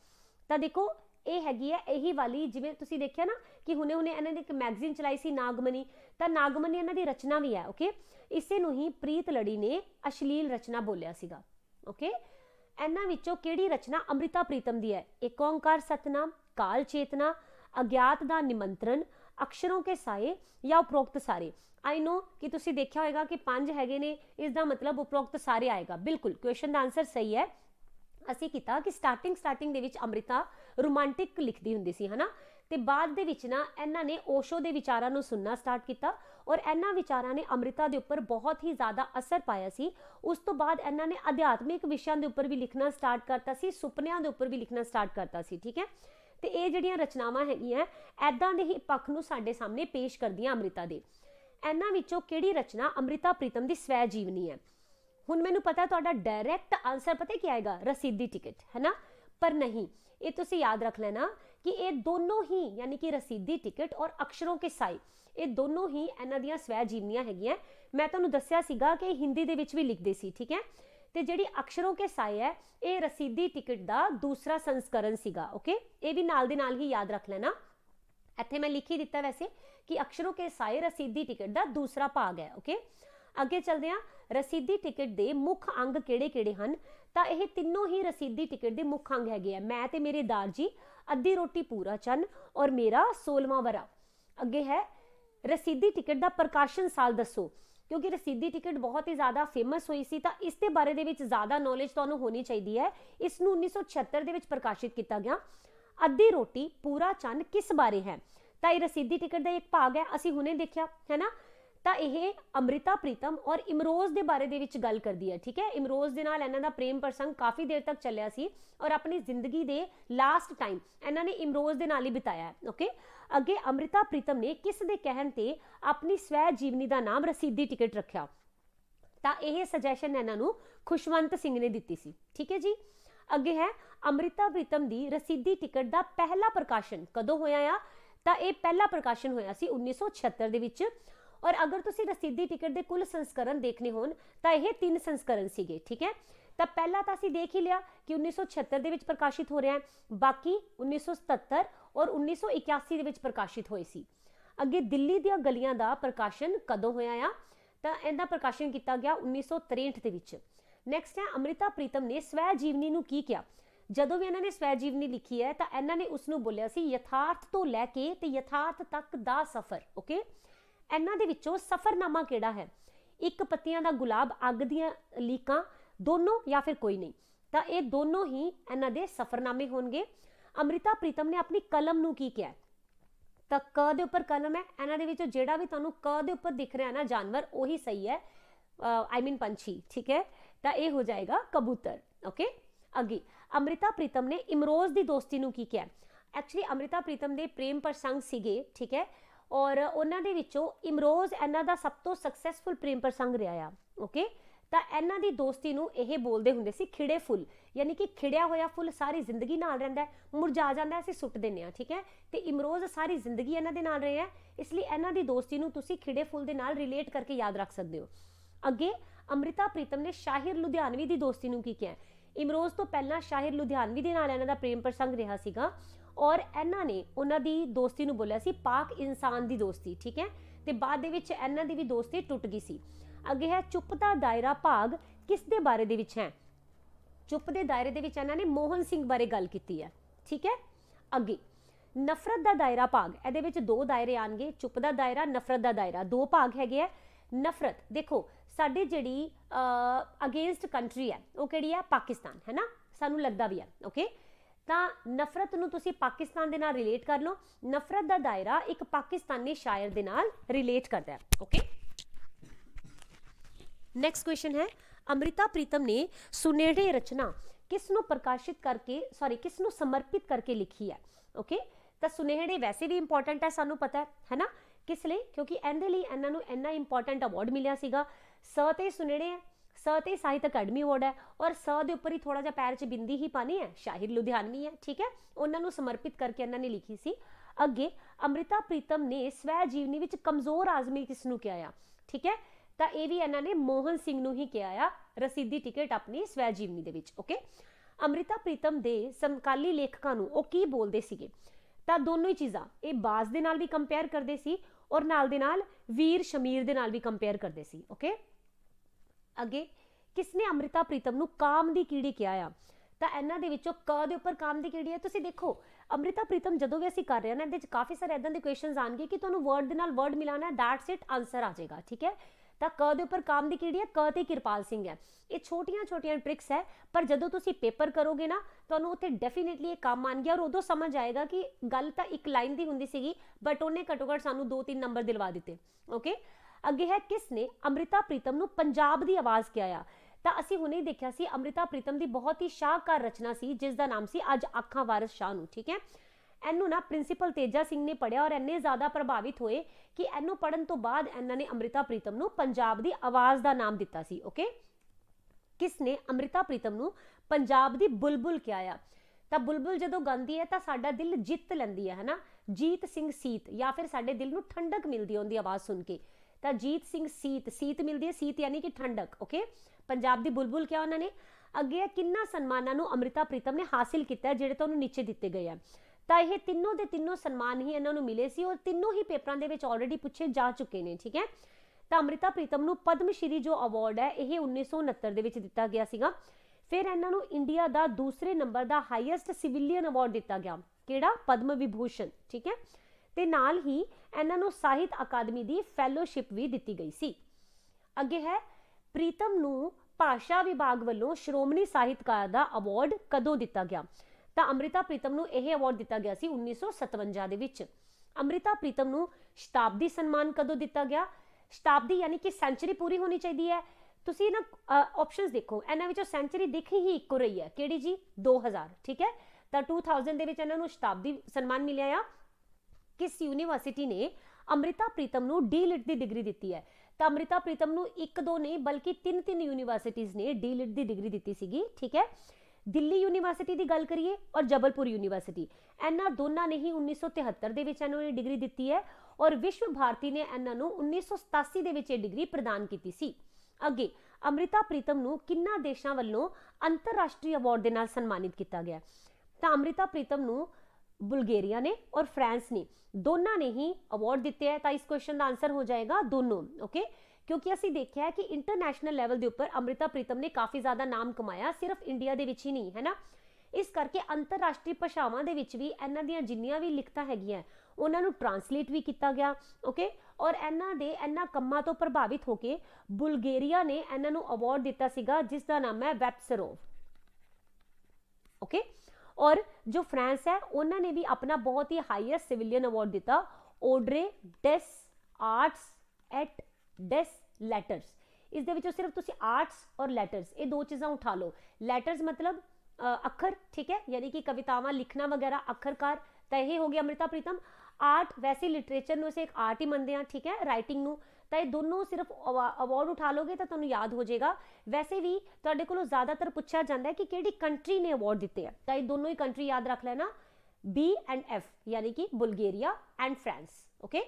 ਤਾਂ ਦੇਖੋ, ਇਹ ਹੈਗੀ ਹੈ ਇਹੀ ਵਾਲੀ ਜਿਵੇਂ ਤੁਸੀਂ ਦੇਖਿਆ ਨਾ ਕਿ ਹੁਣੇ ਹੁਣੇ ਇਹਨਾਂ ਨੇ ਇੱਕ ਮੈਗਜ਼ੀਨ ਚਲਾਈ ਸੀ ਨਾਗਮਨੀ, ਤਾਂ ਨਾਗਮਨੀ ਇਹਨਾਂ ਦੀ ਰਚਨਾ ਵੀ ਹੈ ਓਕੇ ਇਸੇ ਨੂੰ ਹੀ ਪ੍ਰੀਤ ਲੜੀ ਨੇ ਅਸ਼ਲੀਲ ਰਚਨਾ ਬੋਲਿਆ ਸੀਗਾ ਓਕੇ ਇਹਨਾਂ ਵਿੱਚੋਂ ਕਿਹੜੀ ਰਚਨਾ ਅੰਮ੍ਰਿਤਾ ਪ੍ਰੀਤਮ ਦੀ ਹੈ? ਏਕ ਓੰਕਾਰ ਸਤਨਾਮ, ਕਾਲ ਚੇਤਨਾ, ਅਗਿਆਤ ਦਾ ਨਿਮੰਤਰਣ ਅਕਸ਼ਰੋਂ ਕੇ ਸਾਏ ਜਾਂ ਉਪਰੋਕਤ ਸਾਰੇ। ਆਈ ਨੋ ਕਿ ਤੁਸੀਂ ਦੇਖਿਆ ਹੋਵੇਗਾ ਕਿ ਪੰਜ ਹੈਗੇ ਨੇ, ਇਸ ਦਾ ਮਤਲਬ ਉਪਰੋਕਤ ਸਾਰੇ ਆਏਗਾ। ਬਿਲਕੁਲ ਕੁਐਸਚਨ ਦਾ ਆਨਸਰ ਸਹੀ ਹੈ। ਅਸੀਂ ਕੀਤਾ ਕਿ ਸਟਾਰਟਿੰਗ ਸਟਾਰਟਿੰਗ ਦੇ ਵਿੱਚ ਅੰਮ੍ਰਿਤਾ ਰੋਮਾਂਟਿਕ ਲਿਖਦੀ ਹੁੰਦੀ ਸੀ, ਹਨਾ? ਤੇ ਬਾਅਦ ਦੇ ਵਿੱਚ ਨਾ ਇਹਨਾਂ ਨੇ ਓਸ਼ੋ ਦੇ ਵਿਚਾਰਾਂ ਨੂੰ ਸੁਣਨਾ ਸਟਾਰਟ ਕੀਤਾ ਔਰ ਇਹਨਾਂ ਵਿਚਾਰਾਂ ਨੇ ਅੰਮ੍ਰਿਤਾ ਦੇ ਉੱਪਰ ਬਹੁਤ ਹੀ ਜ਼ਿਆਦਾ ਅਸਰ ਪਾਇਆ ਸੀ। ਉਸ ਤੋਂ ਬਾਅਦ ਇਹਨਾਂ ਨੇ ਅਧਿਆਤਮਿਕ ਵਿਸ਼ਿਆਂ ਦੇ ਉੱਪਰ ਵੀ ਲਿਖਣਾ ਸਟਾਰਟ ਕਰਤਾ ਸੀ, ਸੁਪਨਿਆਂ ਦੇ ਉੱਪਰ ਵੀ ਲਿਖਣਾ ਸਟਾਰਟ ਕਰਤਾ ਸੀ, ਠੀਕ ਹੈ? ਤੇ ਇਹ ਜਿਹੜੀਆਂ ਰਚਨਾਵਾਂ ਹੈਗੀਆਂ ਐਦਾਂ ਦੇ ਹੀ ਪੱਖ ਨੂੰ ਸਾਡੇ ਸਾਹਮਣੇ ਪੇਸ਼ ਕਰਦੀਆਂ ਅੰਮ੍ਰਿਤਾ ਦੇ ਇਹਨਾਂ ਵਿੱਚੋਂ ਕਿਹੜੀ ਰਚਨਾ ਅੰਮ੍ਰਿਤਾ ਪ੍ਰੀਤਮ ਦੀ ਸਵੈ ਜੀਵਨੀ ਹੈ? ਹੁਣ ਮੈਨੂੰ ਪਤਾ ਤੁਹਾਡਾ ਡਾਇਰੈਕਟ ਆਨਸਰ ਪਤਾ ਕੀ ਆਏਗਾ? ਰਸੀਦੀ ਟਿਕਟ ਹੈ ਨਾ ਪਰ ਨਹੀਂ, ਇਹ ਤੁਸੀਂ ਯਾਦ ਰੱਖ ਲੈਣਾ ਕਿ ਇਹ ਦੋਨੋਂ ਹੀ ਯਾਨੀ ਕਿ ਰਸੀਦੀ ਟਿਕਟ ਔਰ ਅਕਸ਼ਰੋਂ ਕੇ ਸਾਈ, ਇਹ ਦੋਨੋਂ ਹੀ ਇਹਨਾਂ ਦੀਆਂ ਸਵੈ ਜੀਵਨੀਆਂ ਹੈਗੀਆਂ। ਮੈਂ ਤੁਹਾਨੂੰ ਦੱਸਿਆ ਸੀਗਾ ਕਿ ਹਿੰਦੀ ਦੇ ਵਿੱਚ ਵੀ ਲਿਖਦੇ ਸੀ, ਠੀਕ ਹੈ? ਤੇ ਜਿਹੜੀ ਅਕਸ਼ਰੋਂ ਕੇ ਸਾਈ ਹੈ, ਇਹ ਰਸੀਦੀ ਟਿਕਟ ਦਾ ਦੂਸਰਾ ਸੰਸਕਰਨ ਸੀਗਾ ਓਕੇ ਇਹ ਵੀ ਨਾਲ ਦੇ ਨਾਲ ਹੀ ਯਾਦ ਰੱਖ ਲੈਣਾ। ਇੱਥੇ ਮੈਂ ਲਿਖ ਹੀ ਦਿੱਤਾ ਵੈਸੇ ਕਿ ਅਕਸ਼ਰੋਂ ਕੇ ਸਾਏ ਰਸੀਦੀ ਟਿਕਟ ਦਾ ਦੂਸਰਾ ਭਾਗ ਹੈ ਓਕੇ ਅੱਗੇ ਚੱਲਦੇ ਹਾਂ। ਰਸੀਦੀ ਟਿਕਟ ਦੇ ਮੁੱਖ ਅੰਗ ਕਿਹੜੇ-ਕਿਹੜੇ ਹਨ? ਤਾਂ ਇਹ ਤਿੰਨੋਂ ਹੀ ਰਸੀਦੀ ਟਿਕਟ ਦੇ ਮੁੱਖ ਅੰਗ ਹੈਗੇ ਆ। ਮੈਂ ਤੇ ਮੇਰੇ ਦਾਰ ਜੀ ਅੱਧੀ ਰੋਟੀ ਪੂਰਾ ਚੰਨ ਔਰ ਮੇਰਾ 16ਵਾਂ ਵਰਾ। ਅੱਗੇ ਹੈ, ਰਸੀਦੀ ਟਿਕਟ ਦਾ ਪ੍ਰਕਾਸ਼ਨ ਸਾਲ ਦੱਸੋ। ਕਿਉਂਕਿ ਰਸੀਦੀ ਟਿਕਟ ਬਹੁਤ ਹੀ ਜ਼ਿਆਦਾ ਫੇਮਸ ਹੋਈ ਸੀ, ਤਾਂ ਇਸ ਦੇ ਬਾਰੇ ਦੇ ਵਿੱਚ ਜ਼ਿਆਦਾ ਨੌਲੇਜ ਤੁਹਾਨੂੰ ਹੋਣੀ ਚਾਹੀਦੀ ਹੈ। ਇਸ ਨੂੰ 1976 ਦੇ ਵਿੱਚ ਪ੍ਰਕਾਸ਼ਿਤ ਕੀਤਾ ਗਿਆ। ਅੱਧੀ ਰੋਟੀ ਪੂਰਾ ਚੰਨ ਕਿਸ ਬਾਰੇ ਹੈ? ਤਾਂ ਇਹ ਰਸੀਦੀ ਟਿਕਟ ਦਾ ਇੱਕ ਭਾਗ ਹੈ, ਅਸੀਂ ਹੁਣੇ ਦੇਖਿਆ, ਹੈ ਨਾ? ਤਾਂ ਇਹ ਅਮ੍ਰਿਤਾ ਪ੍ਰੀਤਮ ਔਰ ਇਮਰੋਜ਼ ਦੇ ਬਾਰੇ ਦੇ ਵਿੱਚ ਗੱਲ ਕਰਦੀ ਹੈ, ਠੀਕ ਹੈ? ਇਮਰੋਜ਼ ਦੇ ਨਾਲ ਇਹਨਾਂ ਦਾ ਪ੍ਰੇਮ ਪ੍ਰਸੰਗ ਕਾਫੀ ਦੇਰ ਤੱਕ ਚੱਲਿਆ ਸੀ ਔਰ ਆਪਣੀ ਜ਼ਿੰਦਗੀ ਦੇ ਲਾਸਟ ਟਾਈਮ ਇਹਨਾਂ ਨੇ ਇਮਰੋਜ਼ ਦੇ ਨਾਲ ਹੀ ਬਿਤਾਇਆ ਓਕੇ ਅੱਗੇ ਅਮ੍ਰਿਤਾ ਪ੍ਰੀਤਮ ਨੇ ਕਿਸ ਦੇ ਕਹਿਣ ਤੇ ਆਪਣੀ ਸਵੈ ਜੀਵਨੀ ਦਾ ਨਾਮ ਰਸੀਦੀ ਟਿਕਟ ਰੱਖਿਆ? ਤਾਂ ਇਹ ਸੁਜੈਸ਼ਨ ਇਹਨਾਂ ਨੂੰ ਖੁਸ਼ਵੰਤ ਸਿੰਘ ਨੇ ਦਿੱਤੀ ਸੀ। ਠੀਕ ਹੈ ਜੀ? ਅੱਗੇ ਹੈ, ਅਮ੍ਰਿਤਾ ਪ੍ਰੀਤਮ ਦੀ ਰਸੀਦੀ ਟਿਕਟ ਦਾ ਪਹਿਲਾ ਪ੍ਰਕਾਸ਼ਨ ਕਦੋਂ ਹੋਇਆ ਆ? ਤਾਂ ਇਹ ਪਹਿਲਾ ਪ੍ਰਕਾਸ਼ਨ ਹੋਇਆ ਸੀ 1976 ਦੇ ਵਿੱਚ। ਔਰ ਅਗਰ ਤੁਸੀਂ ਰਸੀਦੀ ਟਿਕਟ ਦੇ ਕੁੱਲ ਸੰਸਕਰਨ ਦੇਖਣੇ ਹੋਣ, ਤਾਂ ਇਹ ਤਿੰਨ ਸੰਸਕਰਨ ਸੀਗੇ। ਠੀਕ ਹੈ? ਤਾਂ ਪਹਿਲਾ ਤਾਂ ਅਸੀਂ ਦੇਖ ਹੀ ਲਿਆ ਕਿ 1976 ਦੇ ਵਿੱਚ ਪ੍ਰਕਾਸ਼ਿਤ ਹੋ ਰਿਹਾ ਹੈ। ਬਾਕੀ 1977 ਔਰ 1981 ਦੇ ਵਿੱਚ ਪ੍ਰਕਾਸ਼ਿਤ ਹੋਏ ਸੀ। ਅੱਗੇ ਦਿੱਲੀ ਦੀਆਂ ਗਲੀਆਂ ਦਾ ਪ੍ਰਕਾਸ਼ਨ ਕਦੋਂ ਹੋਇਆ ਆ? ਤਾਂ ਇਹਦਾ ਪ੍ਰਕਾਸ਼ਨ ਕੀਤਾ ਗਿਆ 1963 ਦੇ ਵਿੱਚ। ਨੈਕਸਟ ਹੈ, ਅਮ੍ਰਿਤਾ ਪ੍ਰੀਤਮ ਨੇ ਸਵੈ ਜੀਵਨੀ ਨੂੰ ਕੀ ਕਿਹਾ? ਜਦੋਂ ਵੀ ਇਹਨਾਂ ਨੇ ਸਵੈ ਜੀਵਨੀ ਲਿਖੀ ਹੈ, ਤਾਂ ਇਹਨਾਂ ਨੇ ਉਸ ਨੂੰ ਬੋਲਿਆ ਸੀ ਯਥਾਰਥ ਤੋਂ ਲੈ ਕੇ ਤੇ ਯਥਾਰਥ ਤੱਕ ਦਾ ਸਫ਼ਰ ਓਕੇ ਇਹਨਾਂ ਦੇ ਵਿੱਚੋਂ ਸਫ਼ਰਨਾਮਾ ਕਿਹੜਾ ਹੈ? ਇੱਕ ਪੱਤੀਆਂ ਦਾ ਗੁਲਾਬ, ਅੱਗ ਦੀਆਂ ਲੀਕਾਂ ਦੋਨੋਂ ਜਾਂ ਫਿਰ ਕੋਈ ਨਹੀਂ। ਤਾਂ ਇਹ ਦੋਨੋਂ ਹੀ ਇਹਨਾਂ ਦੇ ਸਫ਼ਰਨਾਮੇ ਹੋਣਗੇ। ਅਮ੍ਰਿਤਾ ਪ੍ਰੀਤਮ ਨੇ ਆਪਣੀ ਕਲਮ ਨੂੰ ਕੀ ਕਿਹਾ? ਤਾਂ ਕ ਦੇ ਉੱਪਰ ਕਲਮ ਹੈ। ਇਹਨਾਂ ਦੇ ਵਿੱਚੋਂ ਜਿਹੜਾ ਵੀ ਤੁਹਾਨੂੰ ਕ ਦੇ ਉੱਪਰ ਦਿਖ ਰਿਹਾ ਨਾ ਜਾਨਵਰ, ਉਹੀ ਸਹੀ ਹੈ। ਆਈ ਮੀਨ ਪੰਛੀ, ਠੀਕ ਹੈ? ਤਾਂ ਇਹ ਹੋ ਜਾਏਗਾ ਕਬੂਤਰ ਓਕੇ ਅੱਗੇ, ਅਮ੍ਰਿਤਾ ਪ੍ਰੀਤਮ ਨੇ ਇਮਰੋਜ਼ ਦੀ ਦੋਸਤੀ ਨੂੰ ਕੀ ਕਿਹਾ? ਐਕਚੁਅਲੀ ਅਮ੍ਰਿਤਾ ਪ੍ਰੀਤਮ ਦੇ ਪ੍ਰੇਮ ਪ੍ਰਸੰਗ ਸੀਗੇ, ਠੀਕ ਹੈ? ਔਰ ਉਹਨਾਂ ਦੇ ਵਿੱਚੋਂ ਇਮਰੋਜ਼ ਇਹਨਾਂ ਦਾ ਸਭ ਤੋਂ ਸਕਸੈਸਫੁਲ ਪ੍ਰੇਮ ਪ੍ਰਸੰਗ ਰਿਹਾ ਆ ਓਕੇ ਤਾਂ ਇਹਨਾਂ ਦੀ ਦੋਸਤੀ ਨੂੰ ਇਹ ਬੋਲਦੇ ਹੁੰਦੇ ਸੀ ਖਿੜੇ ਫੁੱਲ। ਯਾਨੀ ਕਿ ਖਿੜਿਆ ਹੋਇਆ ਫੁੱਲ ਸਾਰੀ ਜ਼ਿੰਦਗੀ ਨਾਲ ਰਹਿੰਦਾ ਹੈ। ਮੁਰਝਾ ਜਾਂਦਾ ਅਸੀਂ ਸੁੱਟ ਦਿੰਨੇ ਆ ਠੀਕ ਹੈ? ਤੇ ਇਮਰੋਜ਼ ਸਾਰੀ ਜ਼ਿੰਦਗੀ ਇਹਨਾਂ ਦੇ ਨਾਲ ਰਿਹਾ ਇਸ ਲਈ ਇਹਨਾਂ ਦੀ ਦੋਸਤੀ ਨੂੰ ਤੁਸੀਂ ਖਿੜੇ ਫੁੱਲ ਦੇ ਨਾਲ ਰਿਲੇਟ ਕਰਕੇ ਯਾਦ ਰੱਖ ਸਕਦੇ ਹੋ। ਅੱਗੇ ਅਮ੍ਰਿਤਾ ਪ੍ਰੀਤਮ ਨੇ ਸ਼ਾਹਿਰ ਲੁਧਿਆਣਵੀ ਦੀ ਦੋਸਤੀ ਨੂੰ ਕੀ ਕਿਹਾ ਇਮਰੋਜ਼ ਤੋਂ ਪਹਿਲਾਂ ਸ਼ਾਹਿਰ ਲੁਧਿਆਣਵੀ ਦੇ ਨਾਲ ਇਹਨਾਂ ਦਾ ਪ੍ਰੇਮ ਪ੍ਰਸੰਗ ਰਿਹਾ ਸੀਗਾ ਔਰ ਇਹਨਾਂ ਨੇ ਉਹਨਾਂ ਦੀ ਦੋਸਤੀ ਨੂੰ ਬੋਲਿਆ ਸੀ ਪਾਕ ਇਨਸਾਨ ਦੀ ਦੋਸਤੀ, ਠੀਕ ਹੈ? ਤੇ ਬਾਅਦ ਦੇ ਵਿੱਚ ਇਹਨਾਂ ਦੀ ਵੀ ਦੋਸਤੀ ਟੁੱਟ ਗਈ ਸੀ। ਅੱਗੇ ਹੈ ਚੁੱਪ ਦਾ ਦਾਇਰਾ ਭਾਗ ਕਿਸ ਦੇ ਬਾਰੇ ਦੇ ਵਿੱਚ ਹੈ? ਚੁੱਪ ਦੇ ਦਾਇਰੇ ਦੇ ਵਿੱਚ ਇਹਨਾਂ ਨੇ ਮੋਹਨ ਸਿੰਘ ਬਾਰੇ ਗੱਲ ਕੀਤੀ ਹੈ, ਠੀਕ ਹੈ? ਅੱਗੇ, ਨਫ਼ਰਤ ਦਾ ਦਾਇਰਾ ਭਾਗ, ਇਹਦੇ ਵਿੱਚ ਦੋ ਦਾਇਰੇ ਆਣਗੇ ਚੁੱਪ ਦਾ ਦਾਇਰਾ, ਨਫ਼ਰਤ ਦਾ ਦਾਇਰਾ, ਦੋ ਭਾਗ ਹੈਗੇ ਆ, ਨਫ਼ਰਤ, ਦੇਖੋ, ਸਾਡੀ ਜਿਹੜੀ ਅਗੇਂਸਟ ਕੰਟਰੀ ਹੈ, ਉਹ ਕਿਹੜੀ ਹੈ? ਪਾਕਿਸਤਾਨ, ਹੈ ਨਾ? ਸਾਨੂੰ ਲੱਗਦਾ ਵੀ ਹੈ ਓਕੇ ਤਾਂ ਨਫ਼ਰਤ ਨੂੰ ਤੁਸੀਂ ਪਾਕਿਸਤਾਨ ਦੇ ਨਾਲ ਰਿਲੇਟ ਕਰ ਲਓ, ਨਫ਼ਰਤ ਦਾ ਦਾਇਰਾ ਇੱਕ ਪਾਕਿਸਤਾਨੀ ਸ਼ਾਇਰ ਦੇ ਨਾਲ ਰਿਲੇਟ ਕਰਦਾ ਹੈ ਓਕੇ ਨੈਕਸਟ ਕੁਐਸਚਨ ਹੈ ਅਮ੍ਰਿਤਾ ਪ੍ਰੀਤਮ ਨੇ ਸੁਨੇਹੜੇ ਰਚਨਾ ਕਿਸ ਨੂੰ ਪ੍ਰਕਾਸ਼ਿਤ ਕਰਕੇ ਸੌਰੀ ਕਿਸ ਨੂੰ ਸਮਰਪਿਤ ਕਰਕੇ ਲਿਖੀ ਹੈ ਓਕੇ ਤਾਂ ਸੁਨੇੜੇ ਵੈਸੇ ਵੀ ਇੰਪੋਰਟੈਂਟ ਹੈ ਸਾਨੂੰ ਪਤਾ ਹੈ ਹੈਨਾ ਕਿਸ ਲਈ ਕਿਉਂਕਿ ਇਹਦੇ ਲਈ ਇਹਨਾਂ ਨੂੰ ਇੰਨਾ ਇੰਪੋਰਟੈਂਟ ਅਵਾਰਡ ਮਿਲਿਆ ਸੀਗਾ ਸ ਤੇ ਸੁਨੇੜੇ ਹੈ ਸ ਤੇ ਸਾਹਿਤ ਅਕੈਡਮੀ ਅਵਾਰਡ ਹੈ ਔਰ ਸ ਦੇ ਉੱਪਰ ਹੀ ਥੋੜਾ ਜਿਹਾ ਪੈਰ 'ਚ ਬਿੰਦੀ ਹੀ ਪਾਣੀ ਹੈ ਸ਼ਾਹਿਰ ਲੁਧਿਆਣਵੀ ਹੈ ਠੀਕ ਹੈ ਉਹਨਾਂ ਨੂੰ ਸਮਰਪਿਤ ਕਰਕੇ ਇਹਨਾਂ ਨੇ ਲਿਖੀ ਸੀ ਅੱਗੇ ਅਮ੍ਰਿਤਾ ਪ੍ਰੀਤਮ ਨੇ ਸਵੈ ਜੀਵਨੀ ਵਿੱਚ ਕਮਜ਼ੋਰ ਆਦਮੀ ਕਿਸ ਨੂੰ ਕਿਹਾ ਆ ਠੀਕ ਹੈ ਤਾਂ ਇਹ ਵੀ ਇਹਨਾਂ ਨੇ ਮੋਹਨ ਸਿੰਘ ਨੂੰ ਹੀ ਕਿਹਾ ਆ, ਰਸੀਦੀ ਟਿਕਟ ਆਪਣੀ ਸਵੈ ਜੀਵਨੀ ਦੇ ਵਿੱਚ ਓਕੇ ਅਮ੍ਰਿਤਾ ਪ੍ਰੀਤਮ ਦੇ ਸਮਕਾਲੀ ਲੇਖਕਾਂ ਨੂੰ ਉਹ ਕੀ ਬੋਲਦੇ ਸੀਗੇ? ਤਾਂ ਦੋਨੋਂ ਹੀ ਚੀਜ਼ਾਂ, ਇਹ ਬਾਜ਼ ਦੇ ਨਾਲ ਵੀ ਕੰਪੇਅਰ ਕਰਦੇ ਸੀ ਔਰ ਨਾਲ ਦੇ ਨਾਲ ਵੀਰ ਸ਼ਮੀਰ ਦੇ ਨਾਲ ਵੀ ਕੰਪੇਅਰ ਕਰਦੇ ਸੀ ਓਕੇ ਅੱਗੇ, ਕਿਸਨੇ ਅਮ੍ਰਿਤਾ ਪ੍ਰੀਤਮ ਨੂੰ ਕਾਮ ਦੀ ਕੀੜੀ ਕਿਹਾ ਆ? ਤਾਂ ਇਹਨਾਂ ਦੇ ਵਿੱਚੋਂ ਕ ਦੇ ਉੱਪਰ ਕਾਮ ਦੀ ਕੀੜੀ ਹੈ ਤੁਸੀਂ ਦੇਖੋ, ਅਮ੍ਰਿਤਾ ਪ੍ਰੀਤਮ ਜਦੋਂ ਵੀ ਅਸੀਂ ਕਰ ਰਹੇ ਹਾਂ ਨਾ, ਇਹਦੇ ਵਿੱਚ ਕਾਫੀ ਸਾਰੇ ਇਦਾਂ ਦੇ ਕੁਐਸਚਨਸ ਆਣਗੇ ਕਿ ਤੁਹਾਨੂੰ ਵਰਡ ਦੇ ਨਾਲ ਵਰਡ ਮਿਲਾਣਾ ਹੈ ਦੈਟਸ ਇਟ ਆਨਸਰ ਆ ਜਾਏਗਾ, ਠੀਕ ਹੈ? ਤਾਂ ਕ ਦੇ ਉੱਪਰ ਕਾਮ ਦੀ ਕੀੜੀ ਹੈ? ਕ ਤੇ ਕਿਰਪਾਲ ਸਿੰਘ ਹੈ। ਇਹ ਛੋਟੀਆਂ ਛੋਟੀਆਂ ਟ੍ਰਿਕਸ ਹੈ, ਪਰ ਜਦੋਂ ਤੁਸੀਂ ਪੇਪਰ ਕਰੋਗੇ ਨਾ, ਤੁਹਾਨੂੰ ਉੱਥੇ ਡੈਫੀਨਿਟਲੀ ਇਹ ਕੰਮ ਆਣਗੇ ਔਰ ਉਦੋਂ ਸਮਝ ਆਏਗਾ ਕਿ ਗੱਲ ਤਾਂ ਇੱਕ ਲਾਈਨ ਦੀ ਹੁੰਦੀ ਸੀਗੀ ਬਟ ਉਹਨੇ ਘਟੋ ਘਟ ਸਾਨੂੰ 2-3 ਨੰਬਰ ਦਿਲਵਾ ਦਿੱਤੇ। ਓਕੇ ਅੱਗੇ ਹੈ ਕਿਸ ਨੇ? ਅਮ੍ਰਿਤਾ ਪ੍ਰੀਤਮ ਨੂੰ ਪੰਜਾਬ ਦੀ ਆਵਾਜ਼ ਕਿਹਾ। ਤਾਂ ਅਸੀਂ ਹੁਣੇ ਦੇਖਿਆ ਸੀ, ਅਮ੍ਰਿਤਾ ਪ੍ਰੀਤਮ ਦੀ ਬਹੁਤ ਹੀ ਸ਼ਾਹਕਾਰ ਰਚਨਾ ਸੀ ਜਿਸ ਦਾ ਨਾਮ ਸੀ ਅੱਜ ਅੱਖਾਂ ਵਾਰਸ ਸ਼ਾਹ ਨੂੰ, ਠੀਕ ਹੈ? ਇਹਨੂੰ ਨਾ ਪ੍ਰਿੰਸੀਪਲ ਤੇਜਾ ਸਿੰਘ ਨੇ ਪੜਿਆ ਔਰ ਇੰਨੇ ਜ਼ਿਆਦਾ ਪ੍ਰਭਾਵਿਤ ਹੋਏ ਕਿ ਇਹਨੂੰ ਪੜਨ ਤੋਂ ਬਾਅਦ ਇਹਨਾਂ ਨੇ ਅਮ੍ਰਿਤਾ ਪ੍ਰੀਤਮ ਨੂੰ ਪੰਜਾਬ ਦੀ ਆਵਾਜ਼ ਦਾ ਨਾਮ ਦਿੱਤਾ ਸੀ ਓਕੇ ਕਿਸ ਨੇ ਅਮ੍ਰਿਤਾ ਪ੍ਰੀਤਮ ਨੂੰ ਪੰਜਾਬ ਦੀ ਬੁਲਬੁਲ ਕਿਹਾ ਆ? ਤਾਂ ਬੁਲਬੁਲ ਜਦੋਂ ਗਾਉਂਦੀ ਹੈ ਤਾਂ ਸਾਡਾ ਦਿਲ ਜਿੱਤ ਲੈਂਦੀ ਹੈ, ਹਨਾ? ਜੀਤ ਸਿੰਘ ਸੀਤ ਜਾਂ ਫਿਰ ਸਾਡੇ ਦਿਲ ਨੂੰ ਠੰਡਕ ਮਿਲਦੀ ਹੈ ਉਹਦੀ ਆਵਾਜ਼ ਸੁਣ ਕੇ। ਤਾਂ ਜੀਤ ਸਿੰਘ ਸੀਤ ਸੀਤ ਮਿਲਦੀ ਹੈ, ਸੀਤ ਯਾਨੀ ਕਿ ਠੰਡਕ ਓਕੇ ਪੰਜਾਬ ਦੀ ਬੁਲਬੁਲ ਕਿਹਾ ਉਹਨਾਂ ਨੇ। ਅੱਗੇ ਕਿੰਨਾ ਸਨਮਾਨਾਂ ਨੂੰ ਅਮ੍ਰਿਤਾ ਪ੍ਰੀਤਮ ਨੇ ਹਾਸਿਲ ਕੀਤਾ, ਜਿਹੜੇ ਤੁਹਾਨੂੰ ਨੀਚੇ ਦਿੱਤੇ ਗਏ ਆ। ਤਾਂ ਇਹ ਤਿੰਨੋਂ ਦੇ ਤਿੰਨੋਂ ਸਨਮਾਨ ਹੀ ਇਹਨਾਂ ਨੂੰ ਮਿਲੇ ਸੀ ਔਰ ਤਿੰਨੋਂ ਹੀ ਪੇਪਰਾਂ ਦੇ ਵਿੱਚ ਆਲਰੇਡੀ ਪੁੱਛੇ ਜਾ ਚੁੱਕੇ ਨੇ, ਠੀਕ ਹੈ? ਤਾਂ ਅਮ੍ਰਿਤਾ ਪ੍ਰੀਤਮ ਨੂੰ ਪਦਮ ਸ਼੍ਰੀ ਜੋ ਅਵਾਰਡ ਹੈ, ਇਹ 1969 ਦੇ ਵਿੱਚ ਦਿੱਤਾ ਗਿਆ ਸੀਗਾ। ਫਿਰ ਇਹਨਾਂ ਨੂੰ ਇੰਡੀਆ ਦਾ ਦੂਸਰੇ ਨੰਬਰ ਦਾ ਹਾਈਐਸਟ ਸਿਵਿਲੀਅਨ ਅਵਾਰਡ ਦਿੱਤਾ ਗਿਆ, ਕਿਹੜਾ? ਪਦਮ ਵਿਭੂਸ਼ਣ, ਠੀਕ ਹੈ? ਤੇ ਨਾਲ ਹੀ ਇਹਨਾਂ ਨੂੰ ਸਾਹਿਤ ਅਕਾਦਮੀ ਦੀ ਫੈਲੋਸ਼ਿਪ ਵੀ ਦਿੱਤੀ ਗਈ ਸੀ। ਅੱਗੇ ਹੈ, ਪ੍ਰੀਤਮ ਨੂੰ ਭਾਸ਼ਾ ਵਿਭਾਗ ਵੱਲੋਂ ਸ਼੍ਰੋਮਣੀ ਸਾਹਿਤਕਾਰ ਦਾ ਅਵਾਰਡ ਕਦੋਂ ਦਿੱਤਾ ਗਿਆ? ਤਾਂ ਅੰਮ੍ਰਿਤਾ ਪ੍ਰੀਤਮ ਨੂੰ ਇਹ ਅਵਾਰਡ ਦਿੱਤਾ ਗਿਆ ਸੀ 1957 ਦੇ ਵਿੱਚ। ਅੰਮ੍ਰਿਤਾ ਪ੍ਰੀਤਮ ਨੂੰ ਸ਼ਤਾਬਦੀ ਸਨਮਾਨ ਕਦੋਂ ਦਿੱਤਾ ਗਿਆ? ਸ਼ਤਾਬਦੀ ਯਾਨੀ ਕਿ ਸੈਂਚਰੀ ਪੂਰੀ ਹੋਣੀ ਚਾਹੀਦੀ ਹੈ। ਤੁਸੀਂ ਨਾ ਆਪਸ਼ਨਸ ਦੇਖੋ। ਇਹਨਾਂ ਵਿੱਚੋਂ ਸੈਂਚਰੀ ਦਿਖ ਹੀ ਇੱਕੋ ਰਹੀ ਹੈ। ਕਿਹੜੀ ਜੀ? 2000 ਠੀਕ ਹੈ? ਤਾਂ 2000 ਦੇ ਵਿੱਚ ਇਹਨਾਂ ਨੂੰ ਸ਼ਤਾਬਦੀ ਸਨਮਾਨ ਮਿਲਿਆ ਆ। ਕਿਸ ਯੂਨੀਵਰਸਿਟੀ ਨੇ ਅੰਮ੍ਰਿਤਾ ਪ੍ਰੀਤਮ ਨੂੰ ਡੀ ਡੀਲਿਟ ਦੀ ਡਿਗਰੀ ਦਿੱਤੀ ਹੈ? ਤਾਂ ਅੰਮ੍ਰਿਤਾ ਪ੍ਰੀਤਮ ਨੂੰ ਇੱਕ ਦੋ ਨਹੀਂ, ਬਲਕਿ ਤਿੰਨ ਤਿੰਨ ਯੂਨੀਵਰਸਿਟੀਆਂ ਨੇ ਡੀ ਡੀਲਿਟ ਦੀ ਡਿਗਰੀ ਦਿੱਤੀ ਸੀਗੀ, ਠੀਕ ਹੈ? ਦਿੱਲੀ ਯੂਨੀਵਰਸਿਟੀ ਦੀ ਗੱਲ ਕਰੀਏ ਔਰ ਜਬਲਪੁਰ ਯੂਨੀਵਰਸਿਟੀ। ਇਹਨਾਂ ਦੋਨਾਂ ਨੇ ਹੀ 1973 ਦੇ ਵਿੱਚ ਇਹਨਾਂ ਨੂੰ ਡਿਗਰੀ ਦਿੱਤੀ ਹੈ ਔਰ ਵਿਸ਼ਵ ਭਾਰਤੀ ਨੇ ਇਹਨਾਂ ਨੂੰ 1987 ਦੇ ਵਿੱਚ ਇਹ ਡਿਗਰੀ ਪ੍ਰਦਾਨ ਕੀਤੀ ਸੀ। ਅੱਗੇ, ਅੰਮ੍ਰਿਤਾ ਪ੍ਰੀਤਮ ਨੂੰ ਕਿੰਨਾ ਦੇਸ਼ਾਂ ਵੱਲੋਂ ਅੰਤਰਰਾਸ਼ਟਰੀ ਅਵਾਰਡ ਦੇ ਨਾਲ ਸਨਮਾਨਿਤ ਕੀਤਾ ਗਿਆ? ਤਾਂ ਅੰਮ੍ਰਿਤਾ ਪ੍ਰੀਤਮ ਨੂੰ ਬੁਲਗੇਰੀਆ ਨੇ ਔਰ ਫਰਾਂਸ ਨੇ। ਦੋਨਾਂ ਨੇ ਹੀ ਅਵਾਰਡ ਦਿੱਤੇ ਹੈ, ਤਾਂ ਇਸ ਕੁਐਸਚਨ ਦਾ ਆਨਸਰ ਹੋ ਜਾਏਗਾ ਦੋਨੋਂ ਓਕੇ ਕਿਉਂਕਿ ਅਸੀਂ ਦੇਖਿਆ ਹੈ ਕਿ ਇੰਟਰਨੈਸ਼ਨਲ ਲੈਵਲ ਦੇ ਉੱਪਰ ਅੰਮ੍ਰਿਤਾ ਪ੍ਰੀਤਮ ਨੇ ਕਾਫੀ ਜ਼ਿਆਦਾ ਨਾਮ ਕਮਾਇਆ, ਸਿਰਫ ਇੰਡੀਆ ਦੇ ਵਿੱਚ ਹੀ ਨਹੀਂ, ਹੈ ਨਾ? ਇਸ ਕਰਕੇ ਅੰਤਰਰਾਸ਼ਟਰੀ ਭਾਸ਼ਾਵਾਂ ਦੇ ਵਿੱਚ ਵੀ ਇਹਨਾਂ ਦੀਆਂ ਜਿੰਨੀਆਂ ਵੀ ਲਿਖਤਾਂ ਹੈਗੀਆਂ, ਉਹਨਾਂ ਨੂੰ ਟਰਾਂਸਲੇਟ ਵੀ ਕੀਤਾ ਗਿਆ ਓਕੇ ਔਰ ਇਹਨਾਂ ਦੇ ਇਹਨਾਂ ਕੰਮਾਂ ਤੋਂ ਪ੍ਰਭਾਵਿਤ ਹੋ ਕੇ ਬੁਲਗੇਰੀਆ ਨੇ ਇਹਨਾਂ ਨੂੰ ਅਵਾਰਡ ਦਿੱਤਾ ਸੀਗਾ, ਜਿਸ ਦਾ ਨਾਮ ਹੈ ਵੈਪਸਰੋਵ ਓਕੇ ਔਰ ਜੋ ਫਰਾਂਸ ਹੈ, ਉਹਨਾਂ ਨੇ ਵੀ ਆਪਣਾ ਬਹੁਤ ਹੀ ਹਾਈਐਸਟ ਸਿਵਿਲੀਅਨ ਅਵਾਰਡ ਦਿੱਤਾ Ordre des Arts et des Lettres ਇਸ ਦੇ ਵਿੱਚੋਂ ਸਿਰਫ ਤੁਸੀਂ ਆਰਟਸ ਔਰ ਲੈਟਰਸ ਇਹ ਦੋ ਚੀਜ਼ਾਂ ਉਠਾ ਲਓ ਲੈਟਰਸ ਮਤਲਬ ਅੱਖਰ ਠੀਕ ਹੈ ਯਾਨੀ ਕਿ ਕਵਿਤਾਵਾਂ ਲਿਖਣਾ ਵਗੈਰਾ ਅੱਖਰਕਾਰ ਤਾਂ ਇਹ ਹੋ ਗਿਆ ਅਮ੍ਰਿਤਾ ਪ੍ਰੀਤਮ ਆਰਟ ਵੈਸੇ ਲਿਟਰੇਚਰ ਨੂੰ ਅਸੀਂ ਇੱਕ ਆਰਟ ਹੀ ਮੰਨਦੇ ਆ ਠੀਕ ਹੈ ਰਾਈਟਿੰਗ ਨੂੰ ਤਾਂ ਇਹ ਦੋਨੋਂ ਸਿਰਫ ਅਵਾਰਡ ਉਠਾ ਲੋਗੇ ਤਾਂ ਤੁਹਾਨੂੰ ਯਾਦ ਹੋ ਜਾਏਗਾ ਵੈਸੇ ਵੀ ਤੁਹਾਡੇ ਕੋਲੋਂ ਜ਼ਿਆਦਾਤਰ ਪੁੱਛਿਆ ਜਾਂਦਾ ਹੈ ਕਿ ਕਿਹੜੀ ਕੰਟਰੀ ਨੇ ਅਵਾਰਡ ਦਿੱਤੇ ਆ ਤਾਂ ਇਹ ਦੋਨੋਂ ਹੀ ਕੰਟਰੀ ਯਾਦ ਰੱਖ ਲੈਣਾ ਬੀ ਐਂਡ ਐਫ ਯਾਨੀ ਕਿ ਬੁਲਗੇਰੀਆ ਐਂਡ ਫਰਾਂਸ ਓਕੇ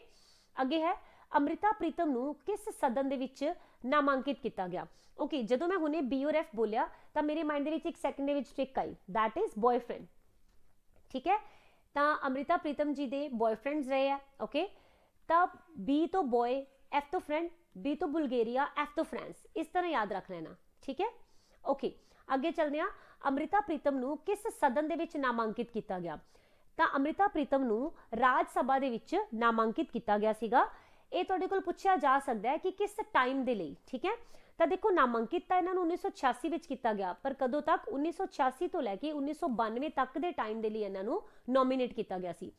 ਅੱਗੇ ਹੈ ਅਮ੍ਰਿਤਾ ਪ੍ਰੀਤਮ ਨੂੰ ਕਿਸ ਸਦਨ ਦੇ ਵਿੱਚ ਨਾਮਾਂਕਿਤ ਕੀਤਾ ਗਿਆ? ਓਕੇ ਜਦੋਂ ਮੈਂ ਹੁਣੇ ਬੀ ਓਰ ਐਫ ਬੋਲਿਆ, ਤਾਂ ਮੇਰੇ ਮਾਈਂਡ ਦੇ ਵਿੱਚ ਇੱਕ ਸੈਕਿੰਡ ਦੇ ਵਿੱਚ trick I. That is boyfriend ਠੀਕ ਹੈ? ਤਾਂ ਅਮ੍ਰਿਤਾ ਪ੍ਰੀਤਮ ਜੀ ਦੇ ਬॉयਫ੍ਰੈਂਡਸ ਰਹੇ ਆ ਓਕੇ ਤਾਂ ਬੀ ਤੋਂ ਬॉय ਐਫ ਤੋਂ ਫ੍ਰੈਂਡ ਬੀ ਤੋਂ ਬੁਲਗੇਰੀਆ ਐਫ ਤੋਂ ਫ੍ਰਾਂਸ ਇਸ ਤਰ੍ਹਾਂ ਯਾਦ ਰੱਖ ਲੈਣਾ, ਠੀਕ ਹੈ? ਓਕੇ ਅੱਗੇ ਚੱਲਦੇ ਆ ਅਮ੍ਰਿਤਾ ਪ੍ਰੀਤਮ ਨੂੰ ਕਿਸ ਸਦਨ ਦੇ ਵਿੱਚ ਨਾਮਾਂਕਿਤ ਕੀਤਾ ਗਿਆ? ਤਾਂ ਅਮ੍ਰਿਤਾ ਪ੍ਰੀਤਮ ਨੂੰ ਰਾਜ ਸਭਾ ਦੇ ਵਿੱਚ ਨਾਮਾਂਕਿਤ ਕੀਤਾ ਗਿਆ ਸੀਗਾ। ਇਹ ਤੁਹਾਡੇ ਕੋਲ ਪੁੱਛਿਆ ਜਾ ਸਕਦਾ ਹੈ ਕਿ ਕਿਸ ਟਾਈਮ ਦੇ ਲਈ, ਠੀਕ ਹੈ? ਤਾਂ ਦੇਖੋ, ਨਾਮਾਂਕਿਤ ਤਾਂ ਇਹਨਾਂ ਨੂੰ 1986 ਵਿੱਚ ਕੀਤਾ ਗਿਆ, ਪਰ ਕਦੋਂ ਤੱਕ? 1986 ਤੋਂ ਲੈ ਕੇ 1992 ਤੱਕ ਦੇ ਟਾਈਮ ਦੇ ਲਈ ਇਹਨਾਂ ਨੂੰ ਨੋਮੀਨੇਟ ਕੀਤਾ ਗਿਆ ਸੀ।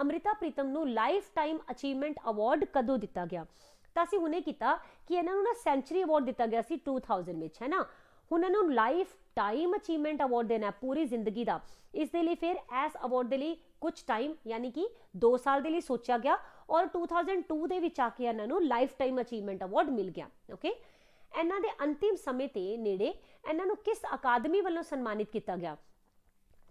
ਅਮ੍ਰਿਤਾ ਪ੍ਰੀਤਮ ਨੂੰ ਲਾਈਫ ਟਾਈਮ ਅਚੀਵਮੈਂਟ ਅਵਾਰਡ ਕਦੋਂ ਦਿੱਤਾ ਗਿਆ? ਤਾਂ ਅਸੀਂ ਹੁਣੇ ਕੀਤਾ ਕਿ ਇਹਨਾਂ ਨੂੰ ਨਾ ਸੈਂਚਰੀ ਅਵਾਰਡ ਦਿੱਤਾ ਗਿਆ ਸੀ 2000 ਵਿੱਚ, ਹੈ ਨਾ? ਹੁਣ ਇਹਨਾਂ ਨੂੰ ਲਾਈਫ ਟਾਈਮ ਅਚੀਵਮੈਂਟ ਅਵਾਰਡ ਦੇਣਾ ਪੂਰੀ ਜ਼ਿੰਦਗੀ ਦਾ। ਇਸ ਦੇ ਲਈ ਫਿਰ ਐਸ ਅਵਾਰਡ ਦੇ ਲਈ ਕੁਝ ਟਾਈਮ, ਯਾਨੀ ਕਿ 2 ਸਾਲ ਦੇ ਲਈ ਸੋਚਿਆ ਗਿਆ ਔਰ 2002 ਦੇ ਵਿੱਚ ਆ ਕੇ ਇਹਨਾਂ ਨੂੰ ਲਾਈਫ ਟਾਈਮ ਅਚੀਵਮੈਂਟ ਅਵਾਰਡ ਮਿਲ ਗਿਆ ਓਕੇ ਇਹਨਾਂ ਦੇ ਅੰਤਿਮ ਸਮੇਂ ਤੇ ਨੇੜੇ ਇਹਨਾਂ ਨੂੰ ਕਿਸ ਅਕਾਦਮੀ ਵੱਲੋਂ ਸਨਮਾਨਿਤ ਕੀਤਾ ਗਿਆ?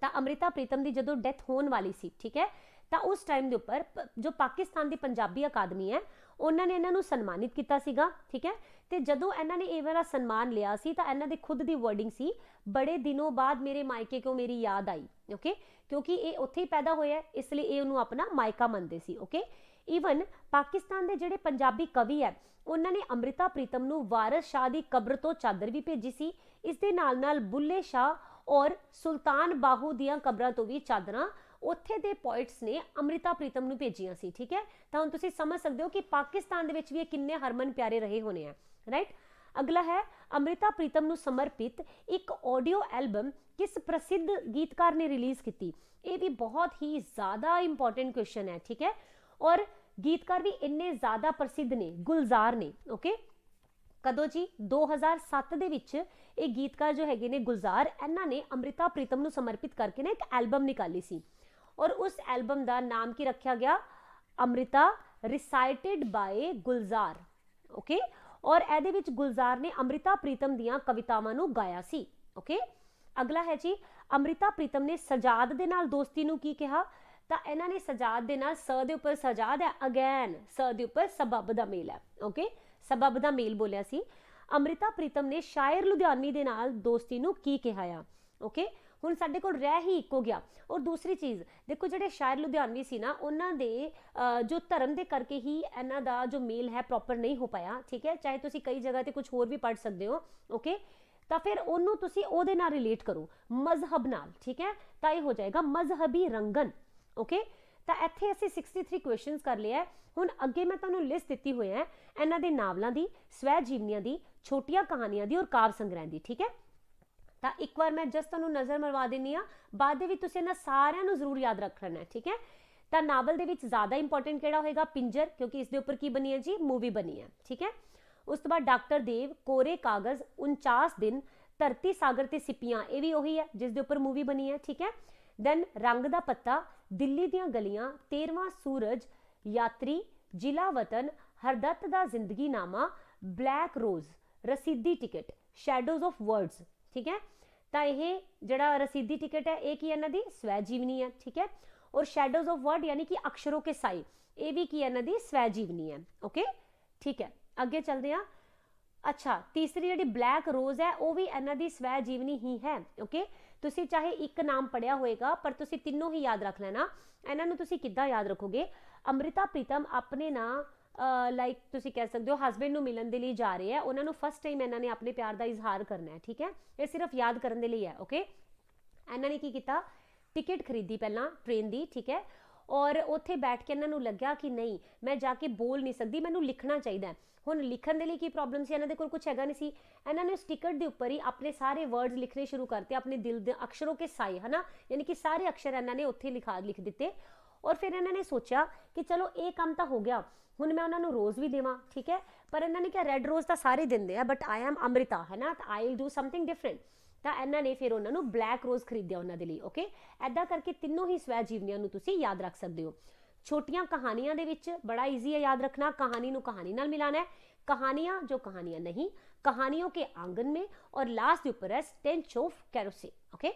ਤਾਂ ਅਮ੍ਰਿਤਾ ਪ੍ਰੀਤਮ ਦੀ ਜਦੋਂ ਡੈਥ ਹੋਣ ਵਾਲੀ ਸੀ, ਠੀਕ ਹੈ? ਤਾਂ ਉਸ ਟਾਈਮ ਦੇ ਉੱਪਰ ਜੋ ਪਾਕਿਸਤਾਨ ਦੀ ਪੰਜਾਬੀ ਅਕਾਦਮੀ ਹੈ ਉਹਨਾਂ ਨੇ ਇਹਨਾਂ ਨੂੰ ਸਨਮਾਨਿਤ ਕੀਤਾ ਸੀਗਾ, ਠੀਕ ਹੈ? ਤੇ ਜਦੋਂ ਇਹਨਾਂ ਨੇ ਇਹ ਵਾਲਾ ਸਨਮਾਨ ਲਿਆ ਸੀ ਤਾਂ ਇਹਨਾਂ ਦੇ ਖੁਦ ਦੀ ਵਰਡਿੰਗ ਸੀ, ਬੜੇ ਦਿਨੋਂ ਬਾਅਦ ਮੇਰੇ ਮਾਇਕੇ ਕੋ ਮੇਰੀ ਯਾਦ ਆਈ ਓਕੇ ਕਿਉਂਕਿ ਇਹ ਉੱਥੇ ਹੀ ਪੈਦਾ ਹੋਇਆ, ਇਸ ਲਈ ਇਹ ਉਹਨੂੰ ਆਪਣਾ ਮਾਇਕਾ ਮੰਨਦੇ ਸੀ ਓਕੇ ਈਵਨ ਪਾਕਿਸਤਾਨ ਦੇ ਜਿਹੜੇ ਪੰਜਾਬੀ ਕਵੀ ਹੈ, ਉਹਨਾਂ ਨੇ ਅੰਮ੍ਰਿਤਾ ਪ੍ਰੀਤਮ ਨੂੰ ਵਾਰਿਸ ਸ਼ਾਹ ਦੀ ਕਬਰ ਤੋਂ ਚਾਦਰ ਵੀ ਭੇਜੀ ਸੀ, ਇਸ ਦੇ ਨਾਲ ਨਾਲ ਬੁੱਲੇ ਸ਼ਾਹ ਔਰ ਸੁਲਤਾਨ ਬਾਹੂ ਦੀਆਂ ਕਬਰਾਂ ਤੋਂ ਵੀ ਚਾਦਰਾਂ ਉੱਥੇ ਦੇ ਪੋਇਟਸ ਨੇ ਅੰਮ੍ਰਿਤਾ ਪ੍ਰੀਤਮ ਨੂੰ ਭੇਜੀਆਂ ਸੀ, ਠੀਕ ਹੈ? ਤਾਂ ਹੁਣ ਤੁਸੀਂ ਸਮਝ ਸਕਦੇ ਹੋ ਕਿ ਪਾਕਿਸਤਾਨ ਦੇ ਵਿੱਚ ਵੀ ਇਹ ਕਿੰਨੇ ਹਰਮਨ ਪਿਆਰੇ ਰਹੇ ਹੋਣੇ ਆ ਰਾਈਟ ਅਗਲਾ ਹੈ, ਅੰਮ੍ਰਿਤਾ ਪ੍ਰੀਤਮ ਨੂੰ ਸਮਰਪਿਤ ਇੱਕ ਆਡੀਓ ਐਲਬਮ ਕਿਸ ਪ੍ਰਸਿੱਧ ਗੀਤਕਾਰ ਨੇ ਰਿਲੀਜ਼ ਕੀਤੀ? ਇਹ ਵੀ ਬਹੁਤ ਹੀ ਜ਼ਿਆਦਾ ਇੰਪੋਰਟੈਂਟ ਕੁਐਸਚਨ ਹੈ, ਠੀਕ ਹੈ? ਔਰ ਗੀਤਕਾਰ ਵੀ ਇੰਨੇ ਜ਼ਿਆਦਾ ਪ੍ਰਸਿੱਧ ਨੇ, ਗੁਲਜ਼ਾਰ ਨੇ ਓਕੇ ਕਦੋਂ ਜੀ? 2007 ਦੇ ਵਿੱਚ ਇਹ ਗੀਤਕਾਰ ਜੋ ਹੈਗੇ ਨੇ ਗੁਲਜ਼ਾਰ, ਇਹਨਾਂ ਨੇ ਅੰਮ੍ਰਿਤਾ ਪ੍ਰੀਤਮ ਨੂੰ ਸਮਰਪਿਤ ਕਰਕੇ ਨਾ ਇੱਕ ਐਲਬਮ ਨਿਕਾਲੀ ਸੀ। ਔਰ ਉਸ ਐਲਬਮ ਦਾ ਨਾਮ ਕੀ ਰੱਖਿਆ ਗਿਆ? Amrita recited by Gulzar. Okay ਔਰ ਇਹਦੇ ਵਿੱਚ ਗੁਲਜ਼ਾਰ ਨੇ ਅੰਮ੍ਰਿਤਾ ਪ੍ਰੀਤਮ ਦੀਆਂ ਕਵਿਤਾਵਾਂ ਨੂੰ ਗਾਇਆ ਸੀ। ਓਕੇ ਅਗਲਾ ਹੈ ਜੀ, ਅੰਮ੍ਰਿਤਾ ਪ੍ਰੀਤਮ ਨੇ ਸਜਾਦ ਦੇ ਨਾਲ ਦੋਸਤੀ ਨੂੰ ਕੀ ਕਿਹਾ? ਤਾਂ ਇਹਨਾਂ ਨੇ ਸਜਾਦ ਦੇ ਨਾਲ ਸ ਦੇ ਉੱਪਰ ਸਜਾਦ ਹੈ ਅਗੇਨ ਸ ਦੇ ਉੱਪਰ ਸਬਬ ਦਾ ਮੇਲ ਹੈ। ਓਕੇ ਸਬਬ ਦਾ ਮੇਲ ਬੋਲਿਆ ਸੀ। ਅੰਮ੍ਰਿਤਾ ਪ੍ਰੀਤਮ ਨੇ ਸ਼ਾਇਰ ਲੁਧਿਆਣੀ ਦੇ ਨਾਲ ਦੋਸਤੀ ਨੂੰ ਕੀ ਕਿਹਾ ਆ? ਓਕੇ ਹੁਣ ਸਾਡੇ ਕੋਲ ਰਹਿ ਹੀ ਇੱਕੋ ਗਿਆ। ਔਰ ਦੂਸਰੀ ਚੀਜ਼, ਦੇਖੋ ਜਿਹੜੇ ਸ਼ਾਇਰ ਲੁਧਿਆਣਵੀ ਸੀ ਨਾ, ਉਹਨਾਂ ਦੇ ਜੋ ਧਰਮ ਦੇ ਕਰਕੇ ਹੀ ਇਹਨਾਂ ਦਾ ਜੋ ਮੇਲ ਹੈ ਪ੍ਰੋਪਰ ਨਹੀਂ ਹੋ ਪਾਇਆ, ਠੀਕ ਹੈ? ਚਾਹੇ ਤੁਸੀਂ ਕਈ ਜਗ੍ਹਾ ਤੇ ਕੁਝ ਹੋਰ ਵੀ ਪੜ ਸਕਦੇ ਹੋ ਓਕੇ ਤਾਂ ਫਿਰ ਉਹਨੂੰ ਤੁਸੀਂ ਉਹਦੇ ਨਾਲ ਰਿਲੇਟ ਕਰੋ, ਮਜ਼ਹਬ ਨਾਲ, ਠੀਕ ਹੈ? ਤਾਂ ਇਹ ਹੋ ਜਾਏਗਾ ਮਜ਼ਹਬੀ ਰੰਗਨ ਓਕੇ ਤਾਂ ਇੱਥੇ ਅਸੀਂ 63 ਕੁਐਸਚਨਸ ਕਰ ਲਿਆ ਹੁਣ ਅੱਗੇ ਮੈਂ ਤੁਹਾਨੂੰ ਲਿਸਟ ਦਿੱਤੀ ਹੋਈ ਹੈ ਇਹਨਾਂ ਦੇ ਨਾਵਲਾਂ ਦੀ ਸਵੈ ਜੀਵਨੀਆਂ ਦੀ, ਛੋਟੀਆਂ ਕਹਾਣੀਆਂ ਦੀ ਔਰ ਕਾਵ ਸੰਗ੍ਰਹਿ ਦੀ, ਠੀਕ ਹੈ? ਤਾਂ ਇੱਕ ਵਾਰ ਮੈਂ ਜਸਟ ਤੁਹਾਨੂੰ ਨਜ਼ਰ ਮਰਵਾ ਦਿੰਨੀ ਆ ਬਾਅਦ ਦੇ ਵਿੱਚ ਤੁਸੀਂ ਇਹਨਾਂ ਸਾਰਿਆਂ ਨੂੰ ਜ਼ਰੂਰ ਯਾਦ ਰੱਖਣਾ ਹੈ, ਠੀਕ ਹੈ? ਤਾਂ ਨਾਵਲ ਦੇ ਵਿੱਚ ਜ਼ਿਆਦਾ ਇੰਪੋਰਟੈਂਟ ਕਿਹੜਾ ਹੋਏਗਾ? ਪਿੰਜਰ, ਕਿਉਂਕਿ ਇਸ ਦੇ ਉੱਪਰ ਕੀ ਬਣੀ ਹੈ ਜੀ? ਮੂਵੀ ਬਣੀ ਹੈ, ਠੀਕ ਹੈ? ਉਸ ਤੋਂ ਬਾਅਦ ਡਾਕਟਰ ਦੇਵ, ਕੋਰੇ ਕਾਗਜ਼ 49 ਦਿਨ, ਧਰਤੀ, ਸਾਗਰ ਤੇ ਸਿੱਪੀਆਂ, ਇਹ ਵੀ ਉਹੀ ਹੈ ਜਿਸ ਦੇ ਉੱਪਰ ਮੂਵੀ ਬਣੀ ਹੈ, ਠੀਕ ਹੈ? ਦੈਨ ਰੰਗ ਦਾ ਪੱਤਾ, ਦਿੱਲੀ ਦੀਆਂ ਗਲੀਆਂ 13ਵਾਂ ਸੂਰਜ, ਯਾਤਰੀ, ਜ਼ਿਲ੍ਹਾ ਵਤਨ, ਹਰਦਤ ਦਾ Zindaginama black rose, Rasidi ticket shadows of words ਠੀਕ ਹੈ? ਤਾਂ ਇਹ ਜਿਹੜਾ ਰਸੀਦੀ ਟਿਕਟ ਹੈ, ਇਹ ਕੀ ਇਹਨਾਂ ਦੀ? ਸਵੈ ਜੀਵਨੀ ਹੈ, ਠੀਕ ਹੈ? ਔਰ ਸ਼ੈਡੋਜ਼ ਆਫ ਵਰਡ ਯਾਨੀ ਕਿ ਅਕਸ਼ਰੋਂ ਕੇ ਸਾਈ, ਇਹ ਵੀ ਕੀ ਇਹਨਾਂ ਦੀ? ਸਵੈ ਜੀਵਨੀ ਹੈ ਓਕੇ ਠੀਕ ਹੈ, ਅੱਗੇ ਚੱਲਦੇ ਹਾਂ। ਅੱਛਾ, ਤੀਸਰੀ ਜਿਹੜੀ ਬਲੈਕ ਰੋਜ਼ ਹੈ, ਉਹ ਵੀ ਇਹਨਾਂ ਦੀ ਸਵੈ ਜੀਵਨੀ ਹੀ ਹੈ ਓਕੇ ਤੁਸੀਂ ਚਾਹੇ ਇੱਕ ਨਾਮ ਪੜਿਆ ਹੋਏਗਾ, ਪਰ ਤੁਸੀਂ ਤਿੰਨੋਂ ਹੀ ਯਾਦ ਰੱਖ ਲੈਣਾ। ਇਹਨਾਂ ਨੂੰ ਤੁਸੀਂ ਕਿੱਦਾਂ ਯਾਦ ਰੱਖੋਗੇ? ਅੰਮ੍ਰਿਤਾ ਪ੍ਰੀਤਮ ਆਪਣੇ ਨਾਂ ਲਾਈਕ ਤੁਸੀਂ ਕਹਿ ਸਕਦੇ ਹੋ ਹਸਬੰਡ ਨੂੰ ਮਿਲਣ ਦੇ ਲਈ ਜਾ ਰਹੇ ਹੈ ਉਹਨਾਂ ਨੂੰ ਫਸਟ ਟਾਈਮ ਇਹਨਾਂ ਨੇ ਆਪਣੇ ਪਿਆਰ ਦਾ ਇਜ਼ਹਾਰ ਕਰਨਾ ਹੈ, ਠੀਕ ਹੈ? ਇਹ ਸਿਰਫ ਯਾਦ ਕਰਨ ਦੇ ਲਈ ਹੈ ਓਕੇ ਇਹਨਾਂ ਨੇ ਕੀ ਕੀਤਾ? ਟਿਕਟ ਖਰੀਦੀ ਪਹਿਲਾਂ ਟ੍ਰੇਨ ਦੀ, ਠੀਕ ਹੈ? ਔਰ ਉੱਥੇ ਬੈਠ ਕੇ ਇਹਨਾਂ ਨੂੰ ਲੱਗਿਆ ਕਿ ਨਹੀਂ, ਮੈਂ ਜਾ ਕੇ ਬੋਲ ਨਹੀਂ ਸਕਦੀ, ਮੈਨੂੰ ਲਿਖਣਾ ਚਾਹੀਦਾ ਹੁਣ ਲਿਖਣ ਦੇ ਲਈ ਕੀ ਪ੍ਰੋਬਲਮ ਸੀ? ਇਹਨਾਂ ਦੇ ਕੋਲ ਕੁਝ ਹੈਗਾ ਨਹੀਂ ਸੀ। ਇਹਨਾਂ ਨੇ ਉਸ ਟਿਕਟ ਦੇ ਉੱਪਰ ਹੀ ਆਪਣੇ ਸਾਰੇ ਵਰਡਸ ਲਿਖਣੇ ਸ਼ੁਰੂ ਕਰਤੇ, ਆਪਣੇ ਦਿਲ ਦੇ ਅਕਸ਼ਰੋਂ ਕੇ ਸਾਈ ਹਨਾ? ਯਾਨੀ ਕਿ ਸਾਰੇ ਅਕਸ਼ਰ ਇਹਨਾਂ ਨੇ ਉੱਥੇ ਲਿਖਾ, ਲਿਖ ਦਿੱਤੇ। ਔਰ ਫਿਰ ਇਹਨਾਂ ਨੇ ਸੋਚਿਆ ਕਿ ਚਲੋ ਇਹ ਕੰਮ ਤਾਂ ਹੋ ਗਿਆ, ਹੁਣ ਮੈਂ ਉਹਨਾਂ ਨੂੰ ਰੋਜ਼ ਵੀ ਦੇਵਾਂ, ਠੀਕ ਹੈ? ਪਰ ਇਹਨਾਂ ਨੇ ਕਿਹਾ ਰੈੱਡ ਰੋਜ਼ ਤਾਂ ਸਾਰੇ ਦਿੰਦੇ ਆ ਬਟ ਆਈ ਐਮ ਅੰਮ੍ਰਿਤਾ ਹੈ ਨਾ? ਤਾਂ I will do something different ਤਾਂ ਇਹਨਾਂ ਨੇ ਫਿਰ ਉਹਨਾਂ ਨੂੰ ਬਲੈਕ ਰੋਜ਼ ਖਰੀਦਿਆ ਉਹਨਾਂ ਦੇ ਲਈ ਓਕੇ ਐਦਾਂ ਕਰਕੇ ਤਿੰਨੋਂ ਹੀ ਸਵੈ ਜੀਵਨੀਆਂ ਨੂੰ ਤੁਸੀਂ ਯਾਦ ਰੱਖ ਸਕਦੇ ਹੋ। ਛੋਟੀਆਂ ਕਹਾਣੀਆਂ ਦੇ ਵਿੱਚ ਬੜਾ ਈਜ਼ੀ ਹੈ ਯਾਦ ਰੱਖਣਾ, ਕਹਾਣੀ ਨੂੰ ਕਹਾਣੀ ਨਾਲ ਮਿਲਾਣਾ ਹੈ। ਕਹਾਣੀਆਂ ਜੋ ਕਹਾਣੀਆਂ ਨਹੀਂ, ਕਹਾਣੀਆਂ ਕੇ ਆਂਗਨ ਮੇ ਔਰ ਲਾਸਟ ਦੇ ਉੱਪਰ ਹੈ ਸਟੈਂਚ ਆਫ ਕੈਰੋਸੇ ਓਕੇ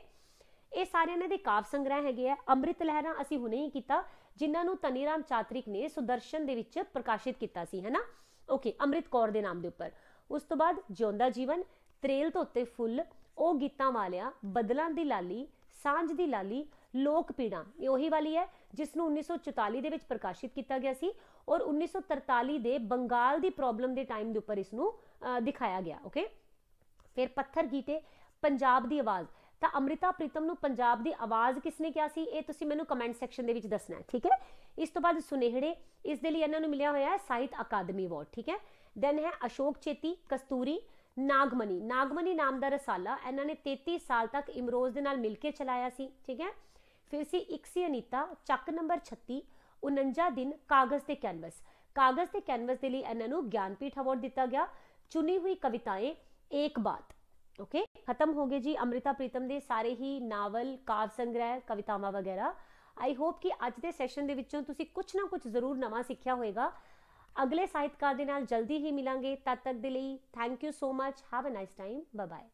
ਇਹ ਸਾਰੇ ਇਹਨਾਂ ਦੇ ਕਾਵ ਸੰਗ੍ਰਹਿ ਹੈਗੇ ਆ। ਅੰਮ੍ਰਿਤ ਲਹਿਰਾਂ ਅਸੀਂ ਹੁਣੇ ਹੀ ਕੀਤਾ, ਜਿਨ੍ਹਾਂ ਨੂੰ ਤਨੀਰਾਮ ਚਾਤ੍ਰਿਕ ਨੇ ਸੁਦਰਸ਼ਨ ਦੇ ਵਿੱਚ ਪ੍ਰਕਾਸ਼ਿਤ ਕੀਤਾ ਸੀ, ਹੈਨਾ? ਓਕੇ ਅੰਮ੍ਰਿਤ ਕੌਰ ਦੇ ਨਾਮ ਦੇ ਉੱਪਰ। ਉਸ ਤੋਂ ਬਾਅਦ ਜਿਉਂਦਾ ਜੀਵਨ, ਤਰੇਲ ਧੋਤੇ ਫੁੱਲ, ਉਹ ਗੀਤਾਂ ਵਾਲਿਆ, ਬਦਲਾਂ ਦੀ ਲਾਲੀ, ਸਾਂਝ ਦੀ ਲਾਲੀ, ਲੋਕ ਪੀੜਾ। ਇਹ ਉਹੀ ਵਾਲੀ ਹੈ, ਜਿਸ ਨੂੰ 1944 ਦੇ ਵਿੱਚ ਪ੍ਰਕਾਸ਼ਿਤ ਕੀਤਾ ਗਿਆ ਸੀ ਔਰ 1943 ਦੇ ਬੰਗਾਲ ਦੀ ਪ੍ਰੋਬਲਮ ਦੇ ਟਾਈਮ ਦੇ ਉੱਪਰ ਇਸ ਨੂੰ ਦਿਖਾਇਆ ਗਿਆ ਓਕੇ ਫਿਰ ਪੱਥਰ ਗੀਤੇ, ਪੰਜਾਬ ਦੀ ਆਵਾਜ਼। ਤਾਂ ਅਮ੍ਰਿਤਾ ਪ੍ਰੀਤਮ ਨੂੰ ਪੰਜਾਬ ਦੀ ਆਵਾਜ਼ ਕਿਸਨੇ ਕਿਹਾ ਸੀ? ਇਹ ਤੁਸੀਂ ਮੈਨੂੰ ਕਮੈਂਟ ਸੈਕਸ਼ਨ ਦੇ ਵਿੱਚ ਦੱਸਣਾ ਹੈ, ਠੀਕ ਹੈ? ਇਸ ਤੋਂ ਬਾਅਦ ਸੁਨੇਹੜੇ, ਇਸ ਦੇ ਲਈ ਇਹਨਾਂ ਨੂੰ ਮਿਲਿਆ ਹੋਇਆ ਹੈ ਸਾਹਿਤ ਅਕਾਦਮੀ ਅਵਾਰਡ ਠੀਕ ਹੈ? ਦੈਨ ਹੈ ਅਸ਼ੋਕ ਚੇਤੀ, ਕਸਤੂਰੀ, ਨਾਗਮਨੀ ਨਾਗਮਨੀ ਨਾਮ ਦਾ ਰਸਾਲਾ ਇਹਨਾਂ ਨੇ 33 ਸਾਲ ਤੱਕ ਇਮਰੋਜ਼ ਦੇ ਨਾਲ ਮਿਲ ਕੇ ਚਲਾਇਆ ਸੀ, ਠੀਕ ਹੈ? ਫਿਰ ਸੀ ਇੱਕ ਸੀ ਅਨੀਤਾ, ਚੱਕ ਨੰਬਰ 36 49 ਦਿਨ ਕਾਗਜ਼ ਤੇ ਕੈਨਵਸ। ਕਾਗਜ਼ ਤੇ ਕੈਨਵਸ ਦੇ ਲਈ ਇਹਨਾਂ ਨੂੰ ਗਿਆਨਪੀਠ ਅਵਾਰਡ ਦਿੱਤਾ ਗਿਆ। ਚੁਣੀ ਹੋਈ ਕਵਿਤਾएं ਇੱਕ ਬਾਤ। ਓਕੇ ਖਤਮ ਹੋ ਗਏ ਜੀ ਅਮ੍ਰਿਤਾ ਪ੍ਰੀਤਮ ਦੇ ਸਾਰੇ ਹੀ ਨਾਵਲ ਕਾਵ ਸੰਗ੍ਰਹਿ ਕਵਿਤਾਵਾਂ ਵਗੈਰਾ ਆਈ ਹੋਪ ਕਿ ਅੱਜ ਦੇ ਸੈਸ਼ਨ ਦੇ ਵਿੱਚੋਂ ਤੁਸੀਂ ਕੁਝ ਨਾ ਕੁਝ ਜ਼ਰੂਰ ਨਵਾਂ ਸਿੱਖਿਆ ਹੋਵੇਗਾ ਅਗਲੇ ਸਾਹਿਤਕਾਰ ਦੇ ਨਾਲ ਜਲਦੀ ਹੀ ਮਿਲਾਂਗੇ ਤਦ ਤੱਕ ਦੇ ਲਈ thank you so much have a nice time bye bye